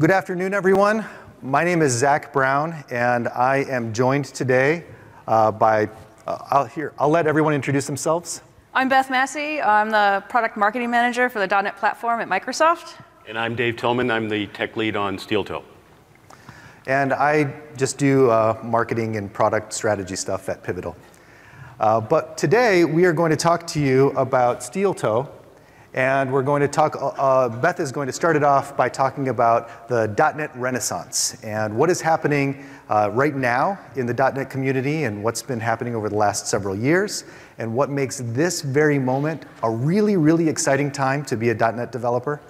Good afternoon, everyone. My name is Zach Brown, and I am joined today uh, by, uh, I'll, here, I'll let everyone introduce themselves. I'm Beth Massi. I'm the product marketing manager for the .NET platform at Microsoft. And I'm Dave Tillman. I'm the tech lead on Steeltoe. And I just do uh, marketing and product strategy stuff at Pivotal. Uh, but today we are going to talk to you about Steeltoe, and we're going to talk, uh, uh, Beth is going to start it off by talking about the .NET Renaissance and what is happening uh, right now in the .NET community and what's been happening over the last several years and what makes this very moment a really, really exciting time to be a .NET developer.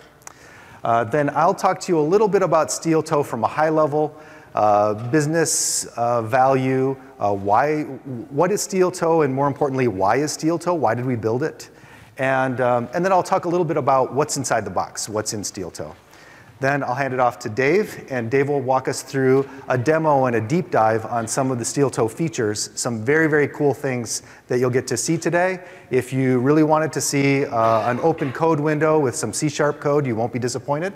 Uh, then I'll talk to you a little bit about Steeltoe from a high level, uh, business uh, value, why, what is Steeltoe, and more importantly, why is Steeltoe? Why did we build it? And, um, and then I'll talk a little bit about what's inside the box, what's in Steeltoe. Then I'll hand it off to Dave, and Dave will walk us through a demo and a deep dive on some of the Steeltoe features, some very, very cool things that you'll get to see today. If you really wanted to see uh, an open code window with some C-sharp code, you won't be disappointed.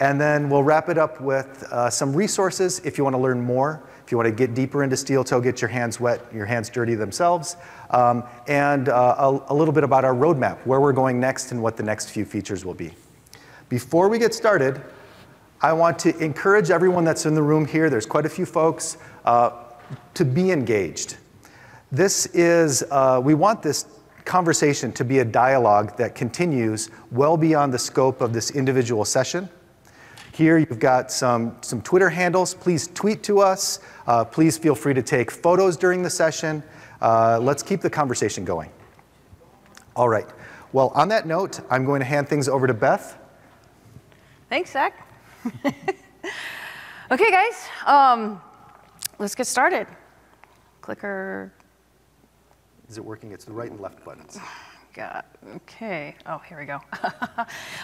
And then we'll wrap it up with uh, some resources if you want to learn more if you want to get deeper into Steeltoe, get your hands wet, your hands dirty themselves, um, and uh, a, a little bit about our roadmap, where we're going next and what the next few features will be. Before we get started, I want to encourage everyone that's in the room here, there's quite a few folks, uh, to be engaged. This is, uh, we want this conversation to be a dialogue that continues well beyond the scope of this individual session. Here you've got some, some Twitter handles. Please tweet to us. Uh, please feel free to take photos during the session. Uh, let's keep the conversation going. All right. Well, on that note, I'm going to hand things over to Beth. Thanks, Zach. okay, guys, um, let's get started. Clicker. Is it working? It's the right and left buttons. Got, okay, oh, here we go.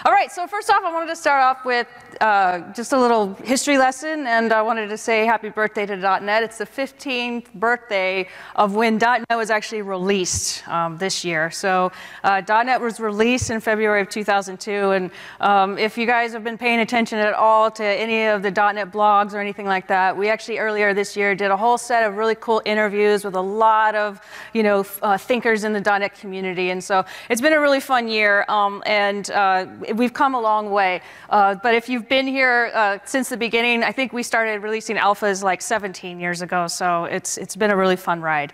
All right, so first off, I wanted to start off with uh, just a little history lesson, and I wanted to say happy birthday to .NET. It's the 15th birthday of when .NET was actually released um, this year. So uh, .NET was released in February of 2002, and um, if you guys have been paying attention at all to any of the .NET blogs or anything like that, we actually earlier this year did a whole set of really cool interviews with a lot of, you know, uh, thinkers in the .NET community, and so it's been a really fun year, um, and uh, we've come a long way. Uh, but if you've been here uh, since the beginning, I think we started releasing alphas like 17 years ago, so it's, it's been a really fun ride.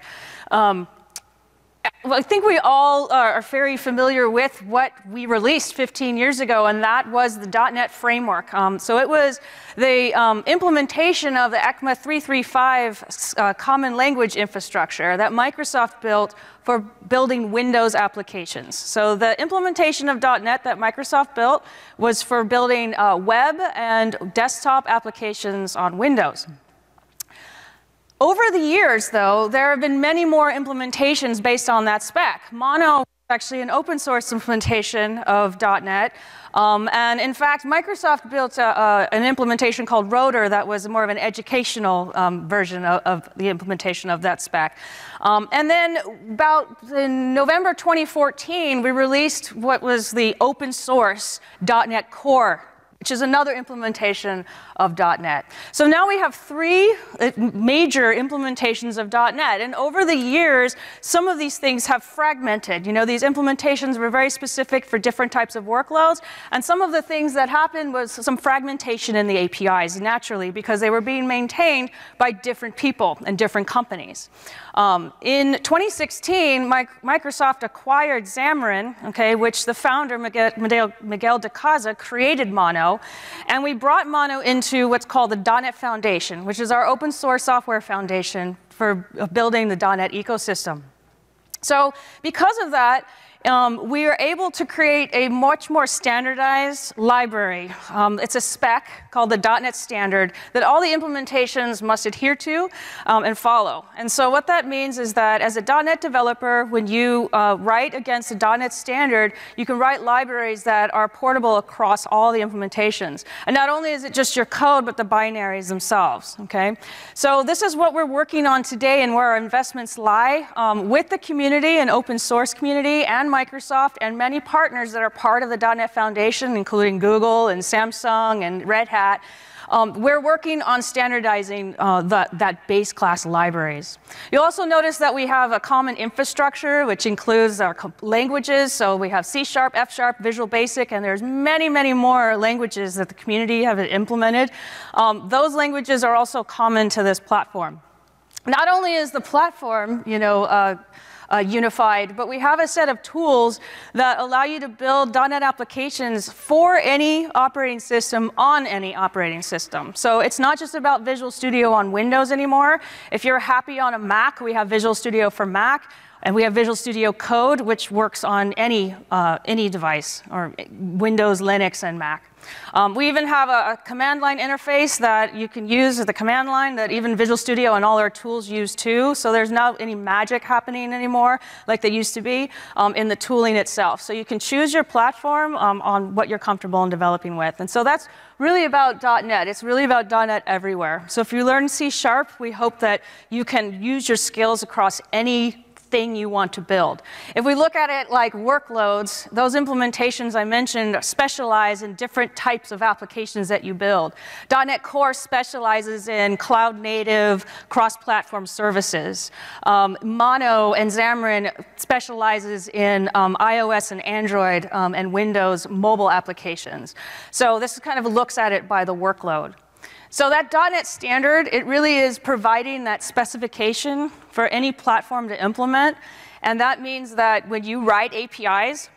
Um, well, I think we all are very familiar with what we released 15 years ago, and that was the .NET framework. Um, so it was the um, implementation of the ECMA 335 uh, common language infrastructure that Microsoft built for building Windows applications. So the implementation of .NET that Microsoft built was for building uh, web and desktop applications on Windows. Over the years, though, there have been many more implementations based on that spec. Mono is actually an open source implementation of .NET. Um, and in fact, Microsoft built a, an implementation called Rotor that was more of an educational um, version of, of, the implementation of that spec. Um, and then about in November 2014, we released what was the open source .NET Core which is another implementation of .NET. So now we have three uh, major implementations of .NET, and over the years, some of these things have fragmented. You know, these implementations were very specific for different types of workloads, and some of the things that happened was some fragmentation in the APIs, naturally, because they were being maintained by different people and different companies. Um, in 2016, Microsoft acquired Xamarin, okay, which the founder, Miguel, Miguel de Icaza, created Mono. And we brought Mono into what's called the .NET Foundation, which is our open source software foundation for building the .NET ecosystem. So because of that, um, we are able to create a much more standardized library. Um, it's a spec called the .NET Standard that all the implementations must adhere to um, and follow. And so what that means is that as a .NET developer, when you uh, write against the .NET Standard, you can write libraries that are portable across all the implementations. And not only is it just your code, but the binaries themselves, okay? So this is what we're working on today and where our investments lie um, with the community and open source community and Microsoft and many partners that are part of the .NET Foundation, including Google and Samsung and Red Hat, um, we're working on standardizing uh, the, that base class libraries. You'll also notice that we have a common infrastructure, which includes our languages. So we have C Sharp, F Sharp, Visual Basic, and there's many, many more languages that the community have implemented. Um, those languages are also common to this platform. Not only is the platform, you know, uh, uh, unified, but we have a set of tools that allow you to build .NET applications for any operating system on any operating system. So it's not just about Visual Studio on Windows anymore. If you're happy on a Mac, we have Visual Studio for Mac. And we have Visual Studio Code, which works on any, uh, any device, or Windows, Linux, and Mac. Um, we even have a, a, command line interface that you can use as the command line that even Visual Studio and all our tools use too. So there's not any magic happening anymore like they used to be um, in the tooling itself. So you can choose your platform um, on what you're comfortable in developing with. And so that's really about .NET. It's really about .NET everywhere. So if you learn C Sharp, we hope that you can use your skills across any thing you want to build. If we look at it like workloads, those implementations I mentioned specialize in different types of applications that you build. .NET Core specializes in cloud native cross-platform services. Um, Mono and Xamarin specializes in um, iOS and Android um, and Windows mobile applications. So this kind of looks at it by the workload. So that .NET standard, it really is providing that specification for any platform to implement. And that means that when you write APIs,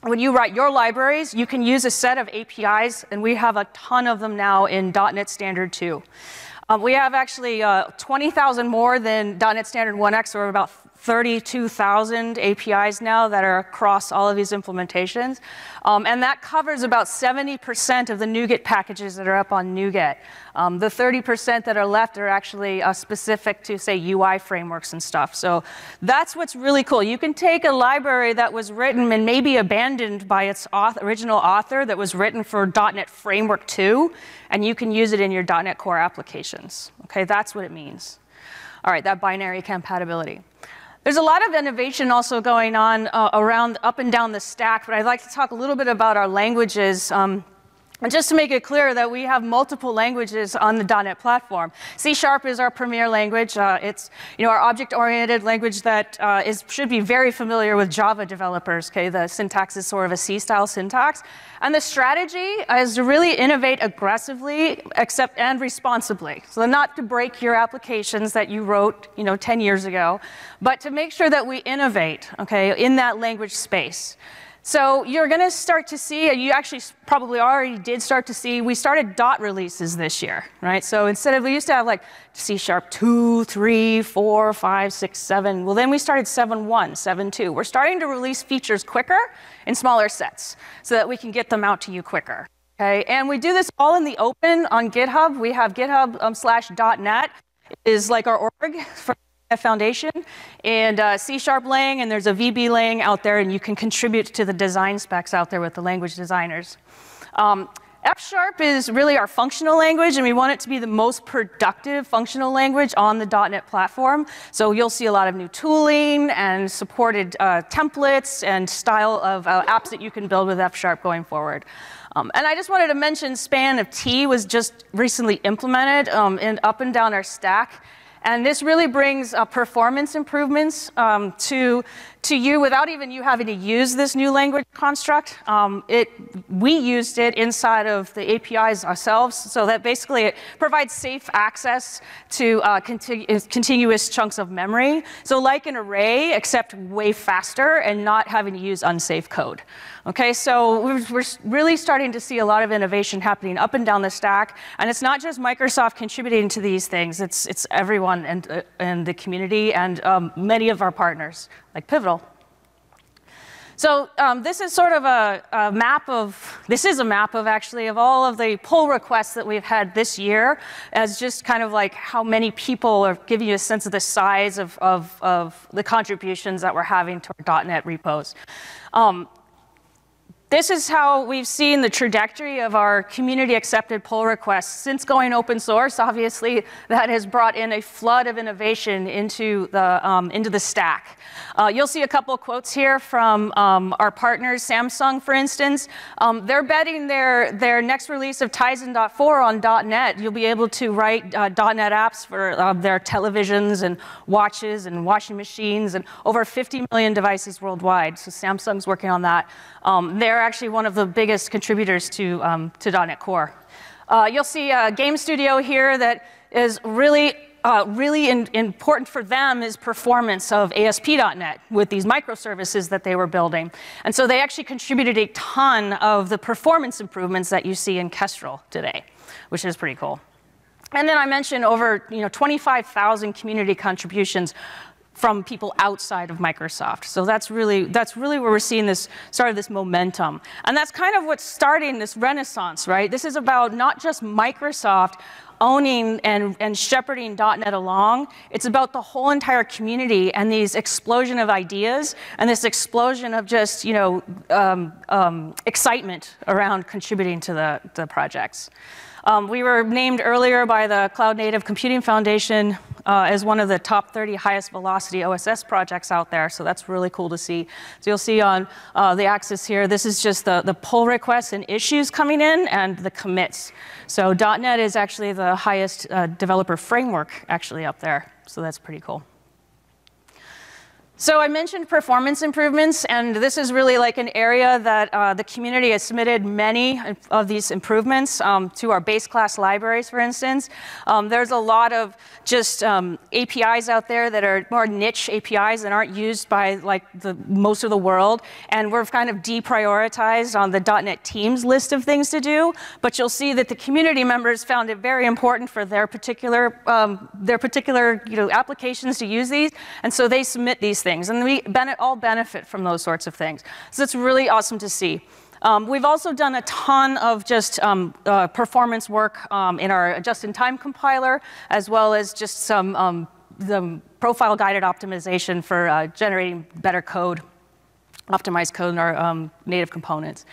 when you write your libraries, you can use a set of APIs, and we have a ton of them now in .NET Standard 2. Um, we have actually uh, 20,000 more than .NET Standard 1X, or about 32,000 APIs now that are across all of these implementations. Um, and that covers about 70% of the NuGet packages that are up on NuGet. Um, the 30% that are left are actually uh, specific to, say, UI frameworks and stuff. So that's what's really cool. You can take a library that was written and maybe abandoned by its author, original author that was written for .NET Framework 2, and you can use it in your .NET Core applications. Okay, that's what it means. All right, that binary compatibility. There's a lot of innovation also going on uh, around up and down the stack, but I'd like to talk a little bit about our languages. Um, and just to make it clear that we have multiple languages on the .NET platform. C Sharp is our premier language. Uh, it's you know, our object-oriented language that uh, is, should be very familiar with Java developers. Okay, The syntax is sort of a C-style syntax. And the strategy is to really innovate aggressively accept, and responsibly. So not to break your applications that you wrote you know, 10 years ago, but to make sure that we innovate okay, in that language space. So you're going to start to see, you actually probably already did start to see, we started dot releases this year, right? So instead of, we used to have like C sharp 2, 3, 4, 5, 6, 7. Well, then we started 7, 1, 7, 2. We're starting to release features quicker in smaller sets so that we can get them out to you quicker. Okay, and we do this all in the open on GitHub. We have GitHub um, slash .net is like our org for Foundation and uh, C Sharp Lang, and there's a VB Lang out there, and you can contribute to the design specs out there with the language designers. Um, F Sharp is really our functional language, and we want it to be the most productive functional language on the .NET platform. So you'll see a lot of new tooling and supported uh, templates and style of uh, apps that you can build with F Sharp going forward. Um, and I just wanted to mention span of T was just recently implemented um, in, up and down our stack. And this really brings uh, performance improvements um, to, to you without even you having to use this new language construct. Um, it, we used it inside of the APIs ourselves so that basically it provides safe access to uh, continu continuous chunks of memory. So like an array, except way faster and not having to use unsafe code. Okay, so we're, we're, really starting to see a lot of innovation happening up and down the stack. And it's not just Microsoft contributing to these things, it's, it's everyone and, uh, and the community and um, many of our partners, like Pivotal. So um, this is sort of a, a, map of, this is a map of actually of all of the pull requests that we've had this year as just kind of like how many people are giving you a sense of the size of, of, of the contributions that we're having to our .NET repos. Um, this is how we've seen the trajectory of our community accepted pull requests since going open source. Obviously, that has brought in a flood of innovation into the, um, into the stack. Uh, you'll see a couple quotes here from um, our partners, Samsung, for instance. Um, they're betting their, their next release of Tizen.4 on .NET. You'll be able to write uh, .NET apps for uh, their televisions and watches and washing machines and over 50 million devices worldwide. So Samsung's working on that. Um, they're actually one of the biggest contributors to, um, to .NET Core. Uh, you'll see a game studio here that is really, uh, really in, important for them is performance of ASP.NET with these microservices that they were building. And so they actually contributed a ton of the performance improvements that you see in Kestrel today, which is pretty cool. And then I mentioned over you know, 25,000 community contributions from people outside of Microsoft. So that's really, that's really where we're seeing this start of this momentum. And that's kind of what's starting this renaissance, right? This is about not just Microsoft owning and, and shepherding .NET along. It's about the whole entire community and these explosion of ideas and this explosion of just, you know, um, um, excitement around contributing to the, the projects. Um, we were named earlier by the Cloud Native Computing Foundation uh, as one of the top 30 highest velocity OSS projects out there, so that's really cool to see. So you'll see on uh, the axis here, this is just the, the pull requests and issues coming in and the commits. So .NET is actually the highest uh, developer framework actually up there, so that's pretty cool. So I mentioned performance improvements, and this is really like an area that uh, the community has submitted many of these improvements um, to our base class libraries, for instance. Um, there's a lot of just um, APIs out there that are more niche APIs that aren't used by like the most of the world, and we're kind of deprioritized on the .NET Teams list of things to do. But you'll see that the community members found it very important for their particular um, their particular you know applications to use these, and so they submit these things. And we all benefit from those sorts of things. So it's really awesome to see. Um, we've also done a ton of just um, uh, performance work um, in our just-in-time compiler, as well as just some um, the profile-guided optimization for uh, generating better code, optimized code in our um, native components.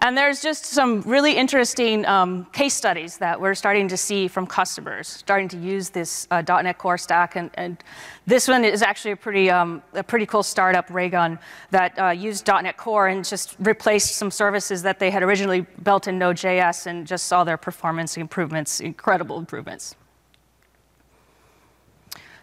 And there's just some really interesting um, case studies that we're starting to see from customers starting to use this uh, .NET Core stack. And, and, this one is actually a pretty, um, a pretty cool startup, Raygun, that uh, used .NET Core and just replaced some services that they had originally built in Node.js and just saw their performance improvements, incredible improvements.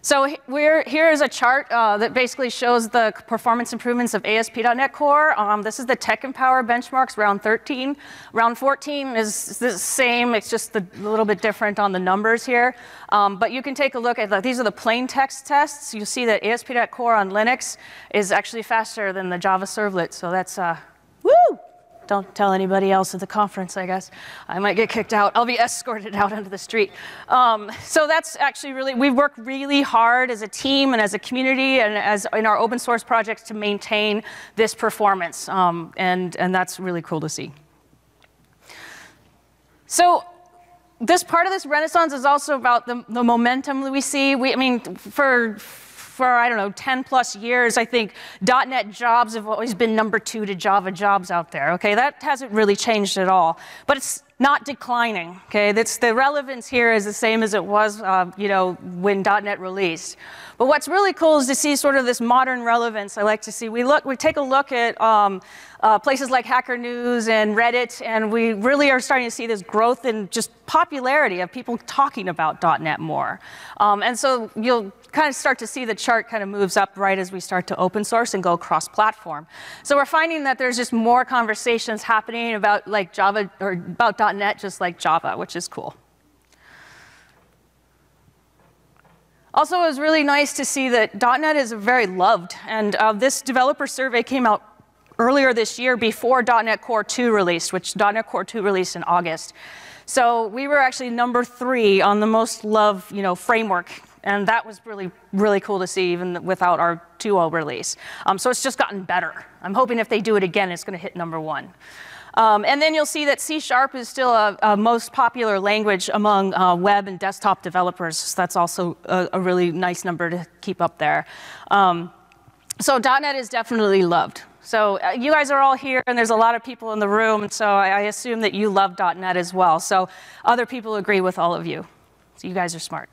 So here is a chart uh, that basically shows the performance improvements of ASP.NET Core. Um, this is the TechEmpower benchmarks, round 13. Round 14 is the same, it's just a little bit different on the numbers here. Um, but you can take a look at, the, these are the plain text tests. You see that ASP.NET Core on Linux is actually faster than the Java servlet, so that's, uh, woo! Don't tell anybody else at the conference, I guess. I might get kicked out. I'll be escorted out onto the street. Um, so that's actually really, we've worked really hard as a team and as a community and as in our open source projects to maintain this performance. Um, and, and that's really cool to see. So this part of this renaissance is also about the, the momentum that we see. We, I mean, for for, I don't know, 10 plus years, I think .NET jobs have always been number two to Java jobs out there, okay? That hasn't really changed at all. But it's not declining, okay? That's, the relevance here is the same as it was, uh, you know, when .NET released. But what's really cool is to see sort of this modern relevance. I like to see, we look, we take a look at um, uh, places like Hacker News and Reddit, and we really are starting to see this growth in just popularity of people talking about .NET more. Um, and so you'll kind of start to see the chart kind of moves up right as we start to open source and go cross-platform. So we're finding that there's just more conversations happening about like Java or about .NET just like Java, which is cool. Also, it was really nice to see that .NET is very loved, and uh, this developer survey came out earlier this year before .NET Core 2 released, which .NET Core 2 released in August. So we were actually number three on the most loved you know, framework, and that was really, really cool to see even without our 2.0 release. Um, so it's just gotten better. I'm hoping if they do it again, it's going to hit number one. Um, and then you'll see that C Sharp is still a, a most popular language among uh, web and desktop developers. So that's also a, a, really nice number to keep up there. Um, so .NET is definitely loved. So uh, you guys are all here, and there's a lot of people in the room, and so I, I assume that you love .NET as well. So other people agree with all of you. So you guys are smart.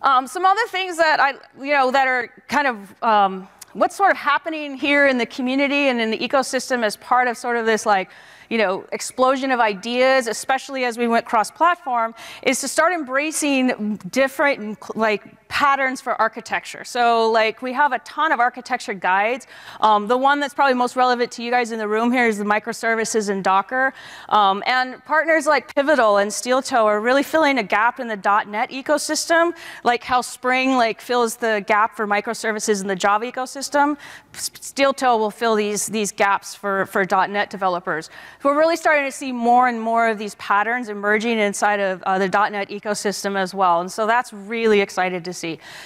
Um, some other things that I, you know, that are kind of um, what's sort of happening here in the community and in the ecosystem as part of sort of this like you know, explosion of ideas, especially as we went cross-platform, is to start embracing different like patterns for architecture. So like we have a ton of architecture guides. Um, the one that's probably most relevant to you guys in the room here is the microservices in Docker. Um, and partners like Pivotal and Steeltoe are really filling a gap in the .NET ecosystem, like how Spring like fills the gap for microservices in the Java ecosystem. Steeltoe will fill these, these gaps for, for .NET developers. We're really starting to see more and more of these patterns emerging inside of uh, the .NET ecosystem as well. And so that's really excited to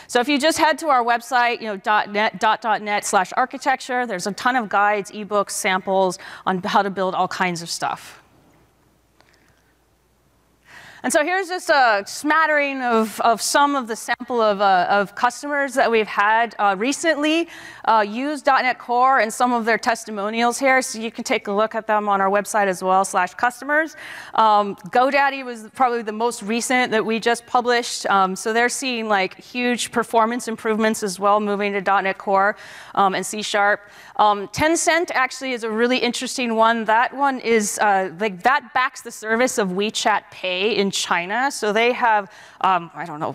So if you just head to our website, you know, .net, dot, .net slash architecture, there's a ton of guides, ebooks, samples on how to build all kinds of stuff. And so here's just a smattering of, of some of the sample of, uh, of customers that we've had uh, recently uh, use .NET Core and some of their testimonials here. So you can take a look at them on our website as well, slash customers. Um, GoDaddy was probably the most recent that we just published. Um, so they're seeing like huge performance improvements as well, moving to .NET Core um, and C Sharp. Um, Tencent actually is a really interesting one. That one is, uh, like that backs the service of WeChat Pay in China. So they have, um, I don't know,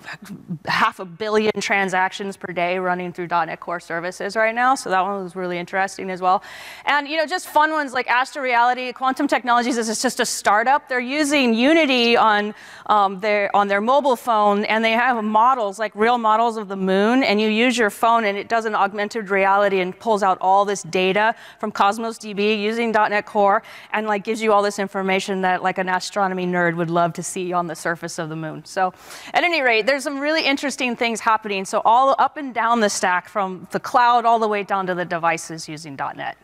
half a billion transactions per day running through .NET Core services right now. So that one was really interesting as well. And you know, just fun ones like Astra Reality, Quantum Technologies is just a startup. They're using Unity on um, their on their mobile phone, and they have models like real models of the moon. And you use your phone, and it does an augmented reality and pulls out all this data from Cosmos DB using .NET Core, and like gives you all this information that like an astronomy nerd would love to see on the surface of the moon. So at any rate, there's some really interesting things happening. So all up and down the stack from the cloud all the way down to the devices using .NET.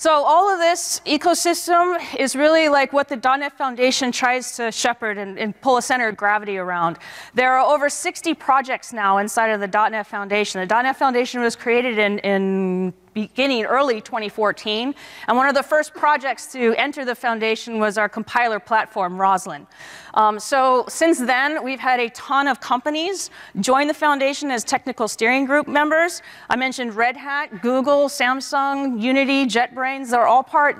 So all of this ecosystem is really like what the .NET Foundation tries to shepherd and, and, pull a center of gravity around. There are over 60 projects now inside of the .NET Foundation. The .NET Foundation was created in, in beginning early 2014. And one of the first projects to enter the foundation was our compiler platform, Roslyn. Um, so since then, we've had a ton of companies join the foundation as technical steering group members. I mentioned Red Hat, Google, Samsung, Unity, JetBrains. They're all part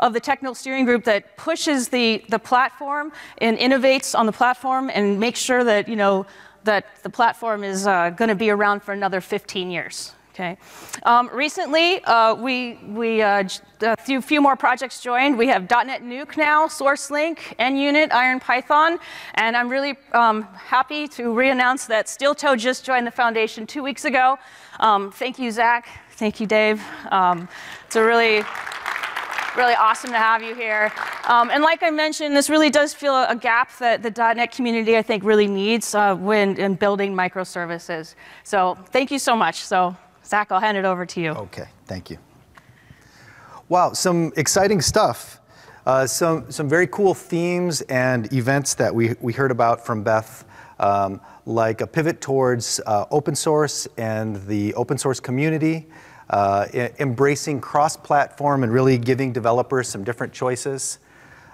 of the technical steering group that pushes the, the platform and innovates on the platform and makes sure that, you know, that the platform is uh, going to be around for another 15 years. Okay. Um, recently, uh, we, we uh, a few, few more projects joined. We have DotNetNuke now, SourceLink, NUnit, IronPython, and I'm really um, happy to re-announce that Steeltoe just joined the foundation two weeks ago. Um, thank you, Zach. Thank you, Dave. Um, it's a really really awesome to have you here. Um, and like I mentioned, this really does fill a gap that the .NET community, I think, really needs uh, when in building microservices. So thank you so much. So Zach, I'll hand it over to you. Okay, thank you. Wow, some exciting stuff. Uh, some, some very cool themes and events that we, we heard about from Beth, um, like a pivot towards uh, open source and the open source community, uh, embracing cross-platform and really giving developers some different choices.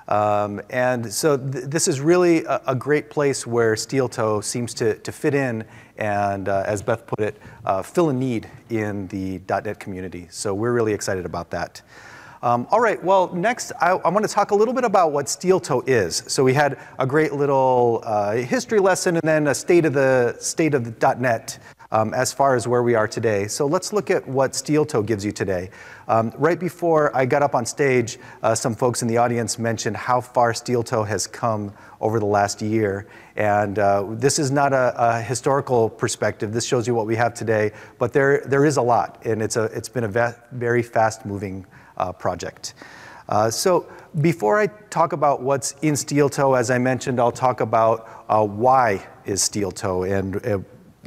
Um, and so th this is really a, a, great place where Steeltoe seems to, to fit in and, uh, as Beth put it, uh, fill a need in the .NET community. So we're really excited about that. Um, all right, well, next I, I want to talk a little bit about what Steeltoe is. So we had a great little uh, history lesson and then a state of the, state of the .NET um, as far as where we are today. So let's look at what Steeltoe gives you today. Um, right before I got up on stage, uh, some folks in the audience mentioned how far Steeltoe has come over the last year. And uh, this is not a, a, historical perspective. This shows you what we have today. But there, there is a lot, and it's, a, it's been a very fast moving uh, project. Uh, so before I talk about what's in Steeltoe, as I mentioned, I'll talk about uh, why is Steeltoe and uh,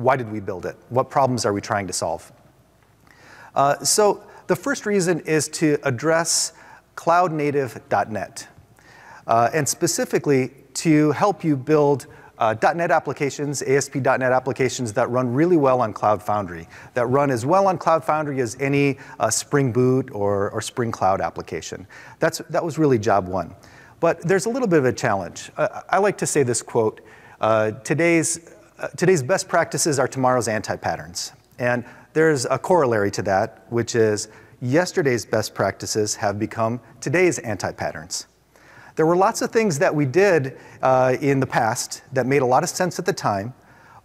why did we build it? What problems are we trying to solve? Uh, so the first reason is to address cloud-native.NET, uh, and specifically to help you build uh, .NET applications, ASP.NET applications that run really well on Cloud Foundry, that run as well on Cloud Foundry as any uh, Spring Boot or, or, Spring Cloud application. That's, that was really job one. But there's a little bit of a challenge. Uh, I like to say this quote, uh, today's, uh, today's best practices are tomorrow's anti-patterns. And there's a corollary to that, which is yesterday's best practices have become today's anti-patterns. There were lots of things that we did uh, in the past that made a lot of sense at the time,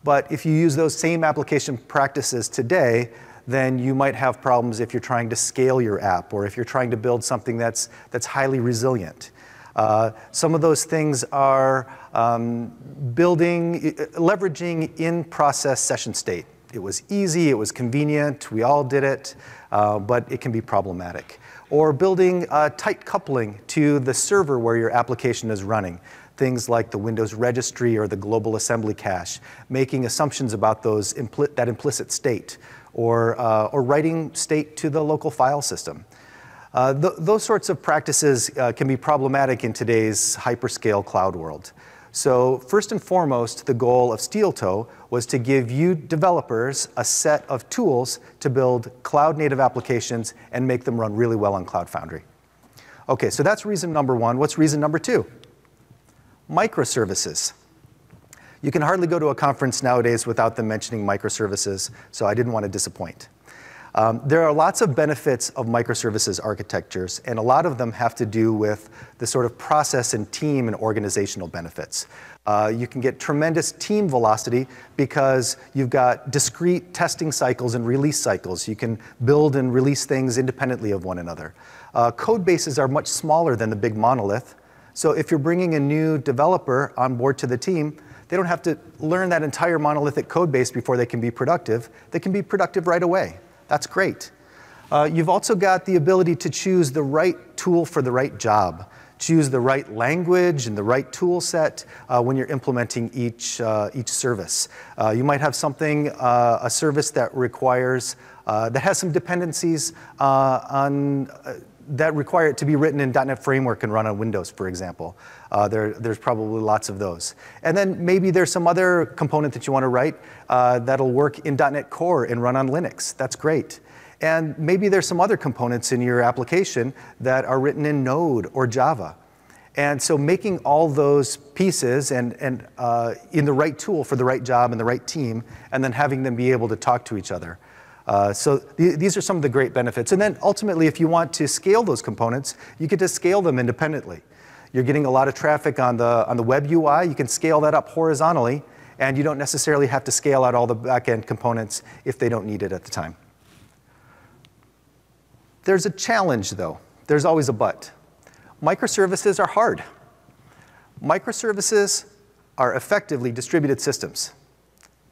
but if you use those same application practices today, then you might have problems if you're trying to scale your app or if you're trying to build something that's, that's highly resilient. Uh, some of those things are um, building, leveraging in-process session state. It was easy, it was convenient, we all did it, uh, but it can be problematic or building a tight coupling to the server where your application is running. Things like the Windows registry or the global assembly cache, making assumptions about those that implicit state, or, uh, or writing state to the local file system. Uh, th those sorts of practices uh, can be problematic in today's hyperscale cloud world. So first and foremost, the goal of Steeltoe was to give you developers a set of tools to build cloud native applications and make them run really well on Cloud Foundry. Okay, so that's reason number one. What's reason number two? Microservices. You can hardly go to a conference nowadays without them mentioning microservices, so I didn't want to disappoint. Um, there are lots of benefits of microservices architectures, and a lot of them have to do with the sort of process and team and organizational benefits. Uh, you can get tremendous team velocity because you've got discrete testing cycles and release cycles. You can build and release things independently of one another. Uh, code bases are much smaller than the big monolith. So if you're bringing a new developer on board to the team, they don't have to learn that entire monolithic code base before they can be productive. They can be productive right away. That's great. Uh, you've also got the ability to choose the right tool for the right job, choose the right language and the right tool set uh, when you're implementing each, uh, each service. Uh, you might have something, uh, a service that requires, uh, that has some dependencies on, that require it to be written in .NET Framework and run on Windows, for example. There, there's probably lots of those. And then maybe there's some other component that you want to write that'll work in .NET Core and run on Linux. That's great. And maybe there's some other components in your application that are written in Node or Java. And so making all those pieces and, and uh, in the right tool for the right job and the right team, and then having them be able to talk to each other. Uh, so th these are some of the great benefits. And then ultimately, if you want to scale those components, you get to scale them independently. You're getting a lot of traffic on the, on the web UI, you can scale that up horizontally, and you don't necessarily have to scale out all the backend components if they don't need it at the time. There's a challenge, though. There's always a but. Microservices are hard. Microservices are effectively distributed systems.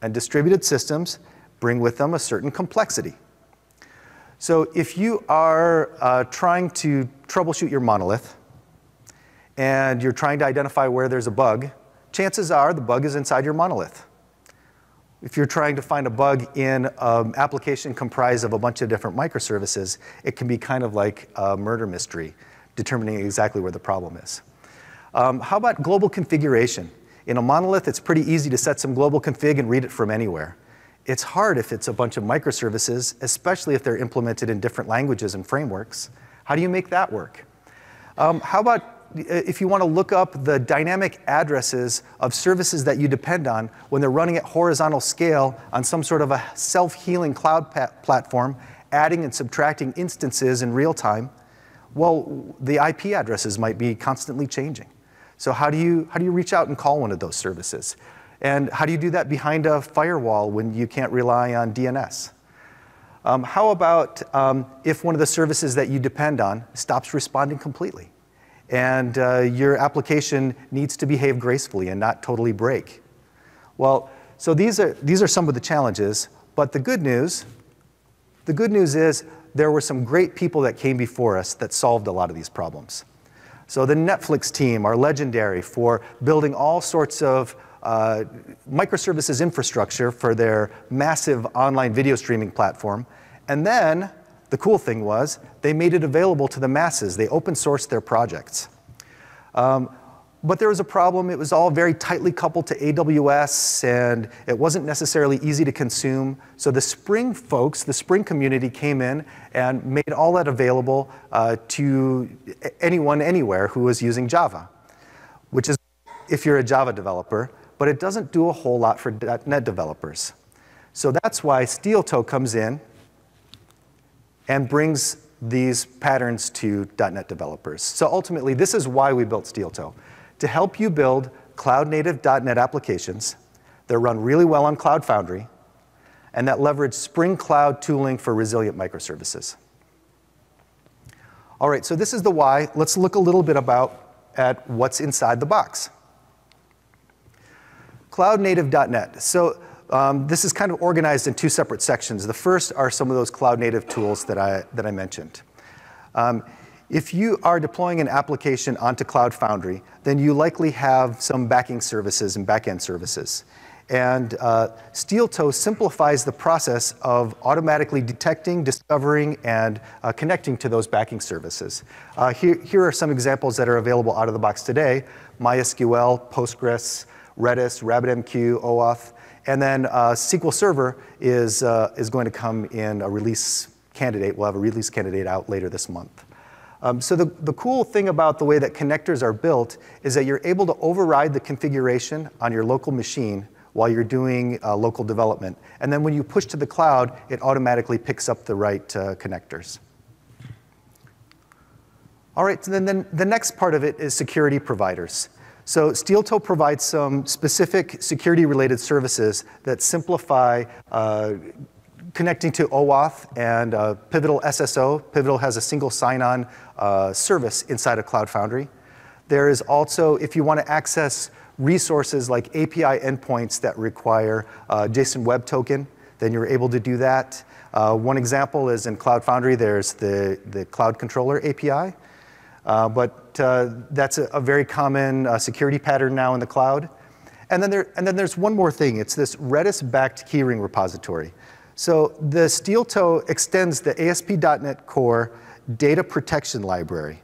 And distributed systems bring with them a certain complexity. So if you are uh, trying to troubleshoot your monolith, and you're trying to identify where there's a bug, chances are the bug is inside your monolith. If you're trying to find a bug in an application comprised of a bunch of different microservices, it can be kind of like a murder mystery, determining exactly where the problem is. Um, how about global configuration? In a monolith, it's pretty easy to set some global config and read it from anywhere. It's hard if it's a bunch of microservices, especially if they're implemented in different languages and frameworks. How do you make that work? Um, how about if you want to look up the dynamic addresses of services that you depend on when they're running at horizontal scale on some sort of a self-healing cloud platform, adding and subtracting instances in real time, well, the IP addresses might be constantly changing. So how do you, how do you reach out and call one of those services? And how do you do that behind a firewall when you can't rely on DNS? Um, how about um, if one of the services that you depend on stops responding completely? And uh, your application needs to behave gracefully and not totally break. Well, so these are, these are some of the challenges, but the good news, the good news is there were some great people that came before us that solved a lot of these problems. So the Netflix team are legendary for building all sorts of uh, microservices infrastructure for their massive online video streaming platform. And then the cool thing was they made it available to the masses. They open sourced their projects. Um, but there was a problem. It was all very tightly coupled to AWS, and it wasn't necessarily easy to consume. So the Spring folks, the Spring community came in and made all that available uh, to anyone, anywhere who was using Java, which is if you're a Java developer, but it doesn't do a whole lot for .NET developers. So that's why Steeltoe comes in and brings these patterns to .NET developers. So ultimately, this is why we built Steeltoe to help you build cloud-native .NET applications that run really well on Cloud Foundry and that leverage Spring Cloud tooling for resilient microservices. All right, so this is the why. Let's look a little bit about at what's inside the box. Cloud-native.NET. So um, this is kind of organized in two separate sections. The first are some of those cloud-native tools that I, that I mentioned. Um, if you are deploying an application onto Cloud Foundry, then you likely have some backing services and backend services. And uh, Steeltoe simplifies the process of automatically detecting, discovering, and uh, connecting to those backing services. Uh, here, here are some examples that are available out of the box today. MySQL, Postgres, Redis, RabbitMQ, OAuth, and then uh, SQL Server is, uh, is going to come in a release candidate. We'll have a release candidate out later this month. Um, so the, the cool thing about the way that connectors are built is that you're able to override the configuration on your local machine while you're doing uh, local development. And then when you push to the cloud, it automatically picks up the right uh, connectors. All right, so then, then the next part of it is security providers. So Steeltoe provides some specific security-related services that simplify uh, connecting to OAuth and uh, Pivotal SSO. Pivotal has a single sign-on uh, service inside of Cloud Foundry. There is also, if you want to access resources like API endpoints that require uh, JSON Web Token, then you're able to do that. Uh, one example is in Cloud Foundry, there's the, the Cloud Controller API. Uh, but uh, that's a, a, very common uh, security pattern now in the cloud. And then, there, and then there's one more thing. It's this Redis-backed keyring repository. So the Steeltoe extends the ASP.NET Core data protection library.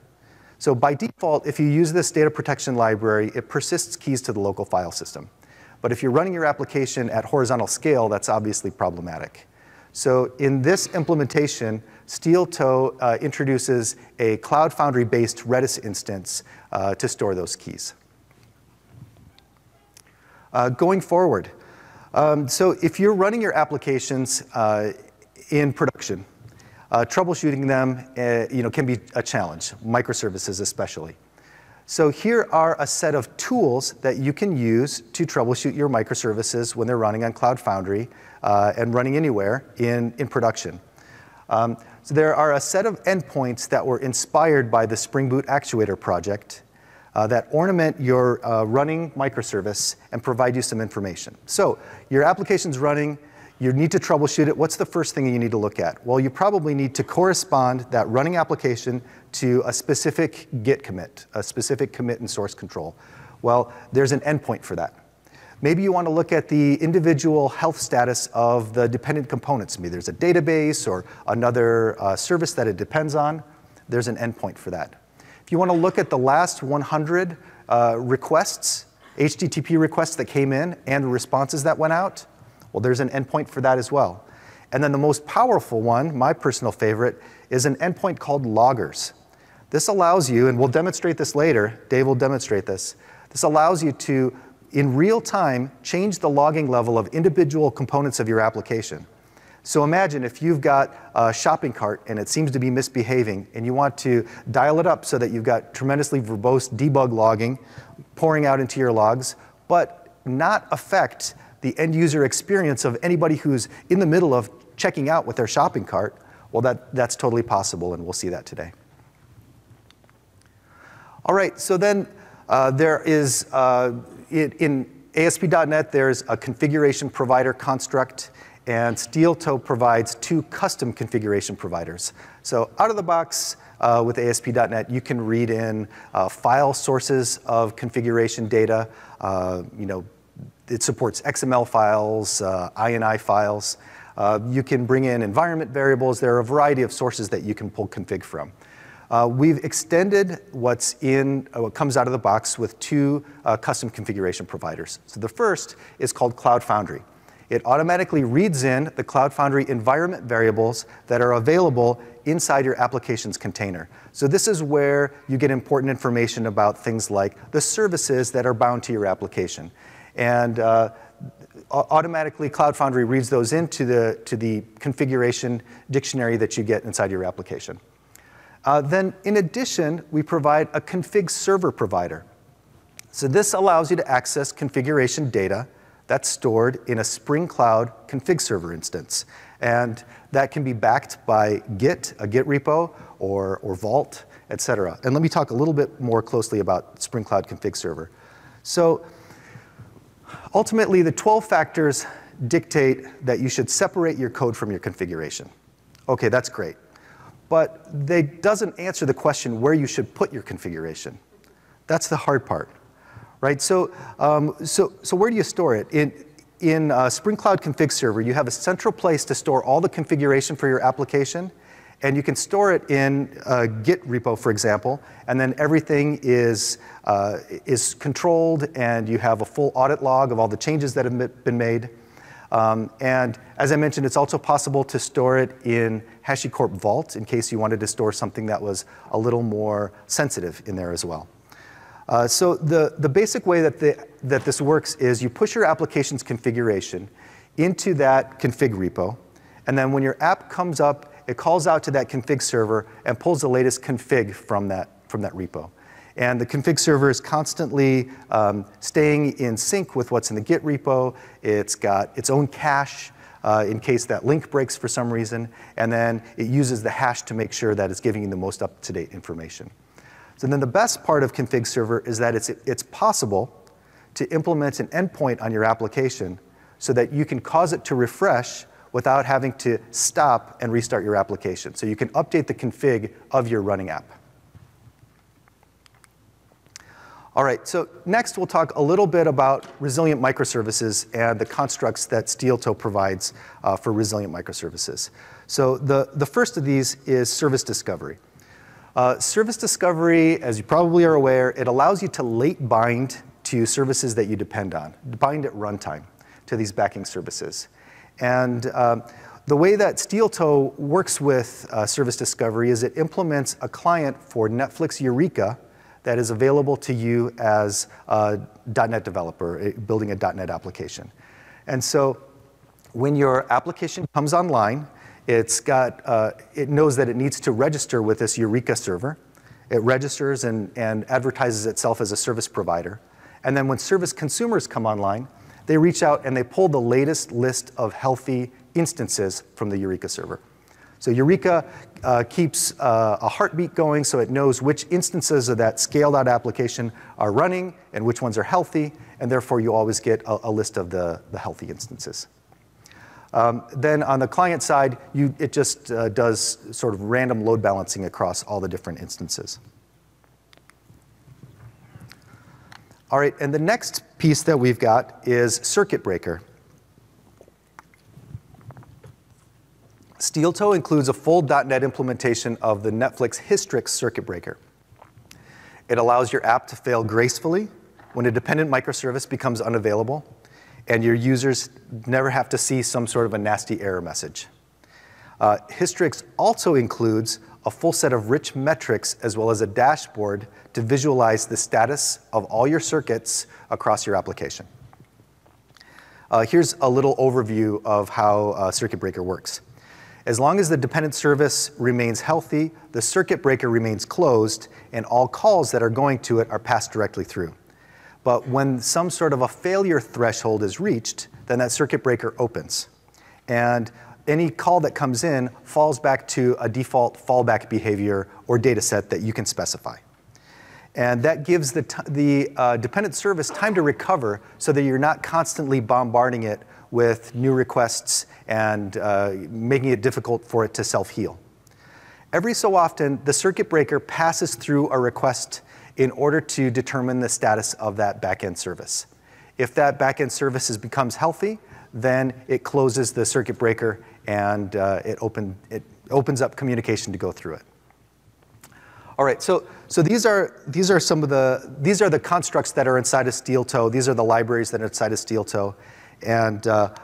So by default, if you use this data protection library, it persists keys to the local file system. But if you're running your application at horizontal scale, that's obviously problematic. So in this implementation, Steeltoe uh, introduces a Cloud Foundry-based Redis instance uh, to store those keys. Uh, going forward, um, so if you're running your applications uh, in production, uh, troubleshooting them you know, can be a challenge, microservices especially. So here are a set of tools that you can use to troubleshoot your microservices when they're running on Cloud Foundry uh, and running anywhere in, in production. Um, so there are a set of endpoints that were inspired by the Spring Boot Actuator project uh, that ornament your uh, running microservice and provide you some information. So your application's running, you need to troubleshoot it. What's the first thing you need to look at? Well, you probably need to correspond that running application to a specific Git commit, a specific commit and source control. Well, there's an endpoint for that. Maybe you want to look at the individual health status of the dependent components. Maybe there's a database or another uh, service that it depends on. There's an endpoint for that. If you want to look at the last 100 uh, requests, HTTP requests that came in and the responses that went out, well, there's an endpoint for that as well. And then the most powerful one, my personal favorite, is an endpoint called loggers. This allows you, and we'll demonstrate this later, Dave will demonstrate this, this allows you to, in real time, change the logging level of individual components of your application. So imagine if you've got a shopping cart and it seems to be misbehaving and you want to dial it up so that you've got tremendously verbose debug logging pouring out into your logs, but not affect the end user experience of anybody who's in the middle of checking out with their shopping cart, well, that, that's totally possible and we'll see that today. All right, so then uh, there is, uh, in, in ASP.NET, there's a configuration provider construct and Steeltoe provides two custom configuration providers. So out of the box uh, with ASP.NET, you can read in uh, file sources of configuration data. Uh, you know, it supports XML files, uh, INI files. Uh, you can bring in environment variables. There are a variety of sources that you can pull config from. Uh, we've extended what's in, uh, what comes out of the box with two uh, custom configuration providers. So the first is called Cloud Foundry. It automatically reads in the Cloud Foundry environment variables that are available inside your application's container. So this is where you get important information about things like the services that are bound to your application. And uh, automatically Cloud Foundry reads those into the, to the configuration dictionary that you get inside your application. Uh, then in addition, we provide a config server provider. So this allows you to access configuration data that's stored in a Spring Cloud config server instance. And that can be backed by Git, a Git repo, or, or Vault, et cetera. And let me talk a little bit more closely about Spring Cloud config server. So ultimately, the 12 factors dictate that you should separate your code from your configuration. Okay, that's great. But they doesn't answer the question where you should put your configuration. That's the hard part right? So, um, so, so where do you store it? In, in uh, Spring Cloud Config Server, you have a central place to store all the configuration for your application, and you can store it in a Git repo, for example, and then everything is, uh, is controlled, and you have a full audit log of all the changes that have been made. Um, and as I mentioned, it's also possible to store it in HashiCorp Vault in case you wanted to store something that was a little more sensitive in there as well. Uh, so the, the basic way that, the, that this works is you push your application's configuration into that config repo, and then when your app comes up, it calls out to that config server and pulls the latest config from that, from that repo. And the config server is constantly um, staying in sync with what's in the Git repo. It's got its own cache uh, in case that link breaks for some reason, and then it uses the hash to make sure that it's giving you the most up-to-date information. So then the best part of config server is that it's, it's possible to implement an endpoint on your application so that you can cause it to refresh without having to stop and restart your application. So you can update the config of your running app. All right, so next we'll talk a little bit about resilient microservices and the constructs that Steeltoe provides uh, for resilient microservices. So the, the first of these is service discovery. Uh, service discovery, as you probably are aware, it allows you to late bind to services that you depend on, bind at runtime to these backing services. And um, the way that Steeltoe works with uh, service discovery is it implements a client for Netflix Eureka that is available to you as a .NET developer eh, building a .NET application. And so when your application comes online, it's got, uh, it knows that it needs to register with this Eureka server. It registers and, and advertises itself as a service provider. And then when service consumers come online, they reach out and they pull the latest list of healthy instances from the Eureka server. So Eureka uh, keeps uh, a heartbeat going so it knows which instances of that scaled out application are running and which ones are healthy, and therefore you always get a, a list of the, the healthy instances. Um, then on the client side, you, it just uh, does sort of random load balancing across all the different instances. All right, and the next piece that we've got is Circuit Breaker. Steeltoe includes a full .NET implementation of the Netflix Hystrix Circuit Breaker. It allows your app to fail gracefully when a dependent microservice becomes unavailable and your users never have to see some sort of a nasty error message. Uh, Hystrix also includes a full set of rich metrics as well as a dashboard to visualize the status of all your circuits across your application. Uh, here's a little overview of how uh, Circuit Breaker works. As long as the dependent service remains healthy, the circuit breaker remains closed, and all calls that are going to it are passed directly through. But when some sort of a failure threshold is reached, then that circuit breaker opens. And any call that comes in falls back to a default fallback behavior or data set that you can specify. And that gives the, the uh, dependent service time to recover so that you're not constantly bombarding it with new requests and uh, making it difficult for it to self heal. Every so often, the circuit breaker passes through a request in order to determine the status of that backend service. If that backend service becomes healthy, then it closes the circuit breaker and uh, it, open, it opens up communication to go through it. All right, so, so these, are, these are some of the, these are the constructs that are inside of Steeltoe. These are the libraries that are inside of Steeltoe. And uh,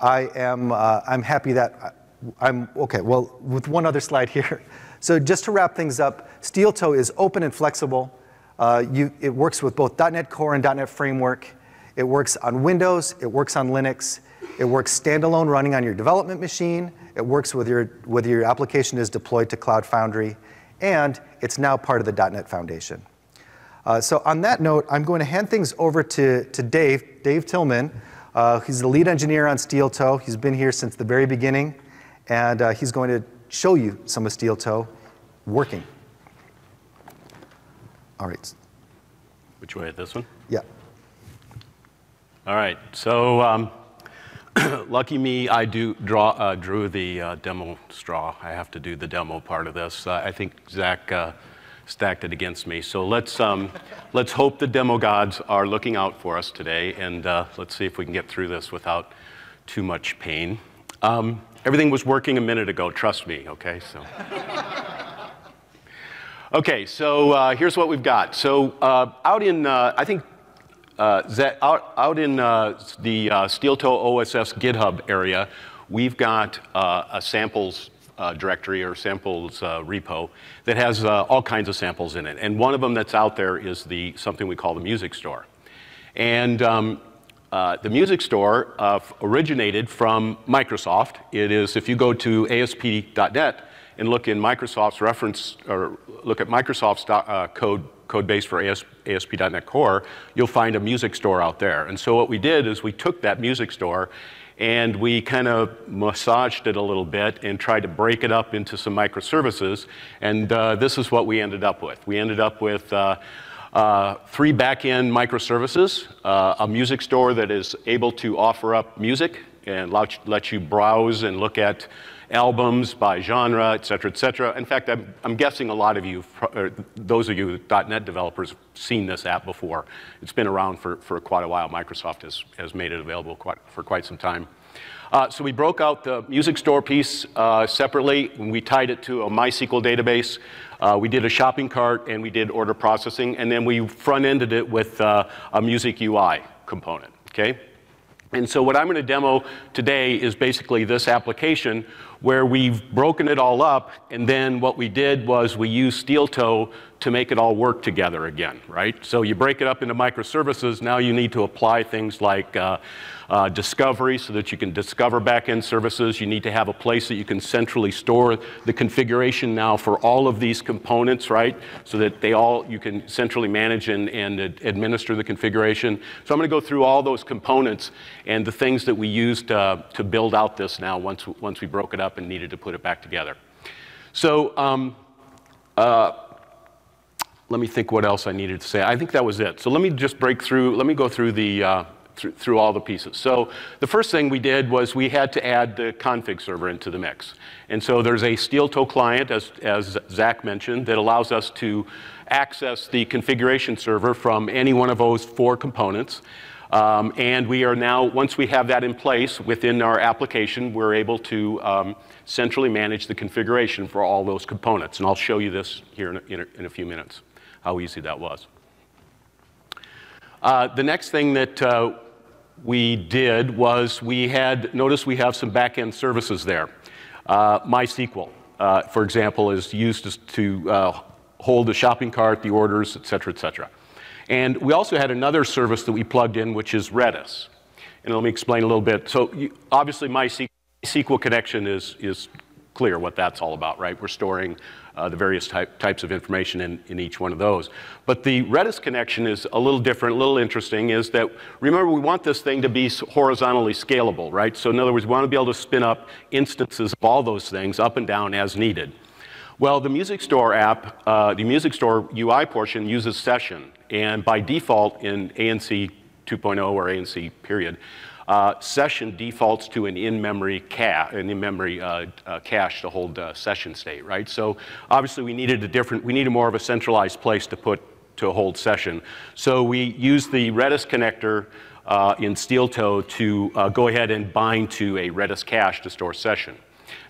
I am, uh, I'm happy that I'm, okay, well, with one other slide here. So just to wrap things up, Steeltoe is open and flexible. Uh, you, it works with both .NET Core and .NET Framework. It works on Windows, it works on Linux, it works standalone running on your development machine, it works with your, whether your application is deployed to Cloud Foundry, and it's now part of the .NET Foundation. Uh, so on that note, I'm going to hand things over to, to Dave, Dave Tillman. Uh, he's the lead engineer on Steeltoe. He's been here since the very beginning, and uh, he's going to show you some of Steeltoe working. All right. Which way? This one? Yeah. All right. So um, lucky me, I do draw, uh, drew the uh, demo straw. I have to do the demo part of this. Uh, I think Zach uh, stacked it against me. So let's, um, let's hope the demo gods are looking out for us today, and uh, let's see if we can get through this without too much pain. Um, everything was working a minute ago, trust me, okay? So. okay, so uh, here's what we've got. So out in, I think uh, out, out in uh, the uh, Steeltoe OSS GitHub area, we've got uh, a samples uh, directory or samples uh, repo that has all kinds of samples in it. And one of them that's out there is the, something we call the music store. And um, the music store originated from Microsoft. It is, if you go to ASP.NET and look in Microsoft's reference, or look at Microsoft's code code base for AS, ASP.NET Core, you'll find a music store out there. And so what we did is we took that music store and we kind of massaged it a little bit and tried to break it up into some microservices. And uh, this is what we ended up with. We ended up with uh, uh, three back-end microservices, uh, a music store that is able to offer up music and let, let you browse and look at albums by genre, et cetera, et cetera. In fact, I'm, I'm guessing a lot of you, those of you .NET developers, have seen this app before. It's been around for, for quite a while. Microsoft has, has made it available quite, for quite some time. Uh, so we broke out the music store piece uh, separately. We tied it to a MySQL database. Uh, we did a shopping cart and we did order processing. And then we front-ended it with uh, a music UI component, okay? And so what I'm going to demo today is basically this application where we've broken it all up, and then what we did was we used Steeltoe to make it all work together again, right? So you break it up into microservices, now you need to apply things like uh, uh, discovery so that you can discover backend services. You need to have a place that you can centrally store the configuration now for all of these components, right? So that they all, you can centrally manage and, and administer the configuration. So I'm going to go through all those components and the things that we used uh, to build out this now once, once we broke it up and needed to put it back together. So um, uh, let me think what else I needed to say. I think that was it. So let me just break through, let me go through the, uh, through, through all the pieces. So the first thing we did was we had to add the config server into the mix. And so there's a Steeltoe client, as, as Zach mentioned, that allows us to access the configuration server from any one of those four components. Um, and we are now, once we have that in place within our application, we're able to um, centrally manage the configuration for all those components. And I'll show you this here in a, in a, in a few minutes, how easy that was. Uh, the next thing that uh, we did was we had, notice we have some back-end services there. Uh, MySQL, uh, for example, is used to uh, hold the shopping cart, the orders, et cetera, et cetera. And we also had another service that we plugged in, which is Redis. And let me explain a little bit. So you, obviously, MySQL connection is, is clear what that's all about, right? We're storing uh, the various type, types of information in, in each one of those. But the Redis connection is a little different, a little interesting, is that, remember, we want this thing to be horizontally scalable, right? So in other words, we want to be able to spin up instances of all those things up and down as needed. Well, the Music Store app, uh, the Music Store UI portion uses session. And by default in ANC 2.0 or ANC period, uh, session defaults to an in-memory cache, an in-memory uh, uh, cache to hold uh, session state, right? So obviously we needed a different, we needed more of a centralized place to put to hold session. So we used the Redis connector uh, in Steeltoe to uh, go ahead and bind to a Redis cache to store session.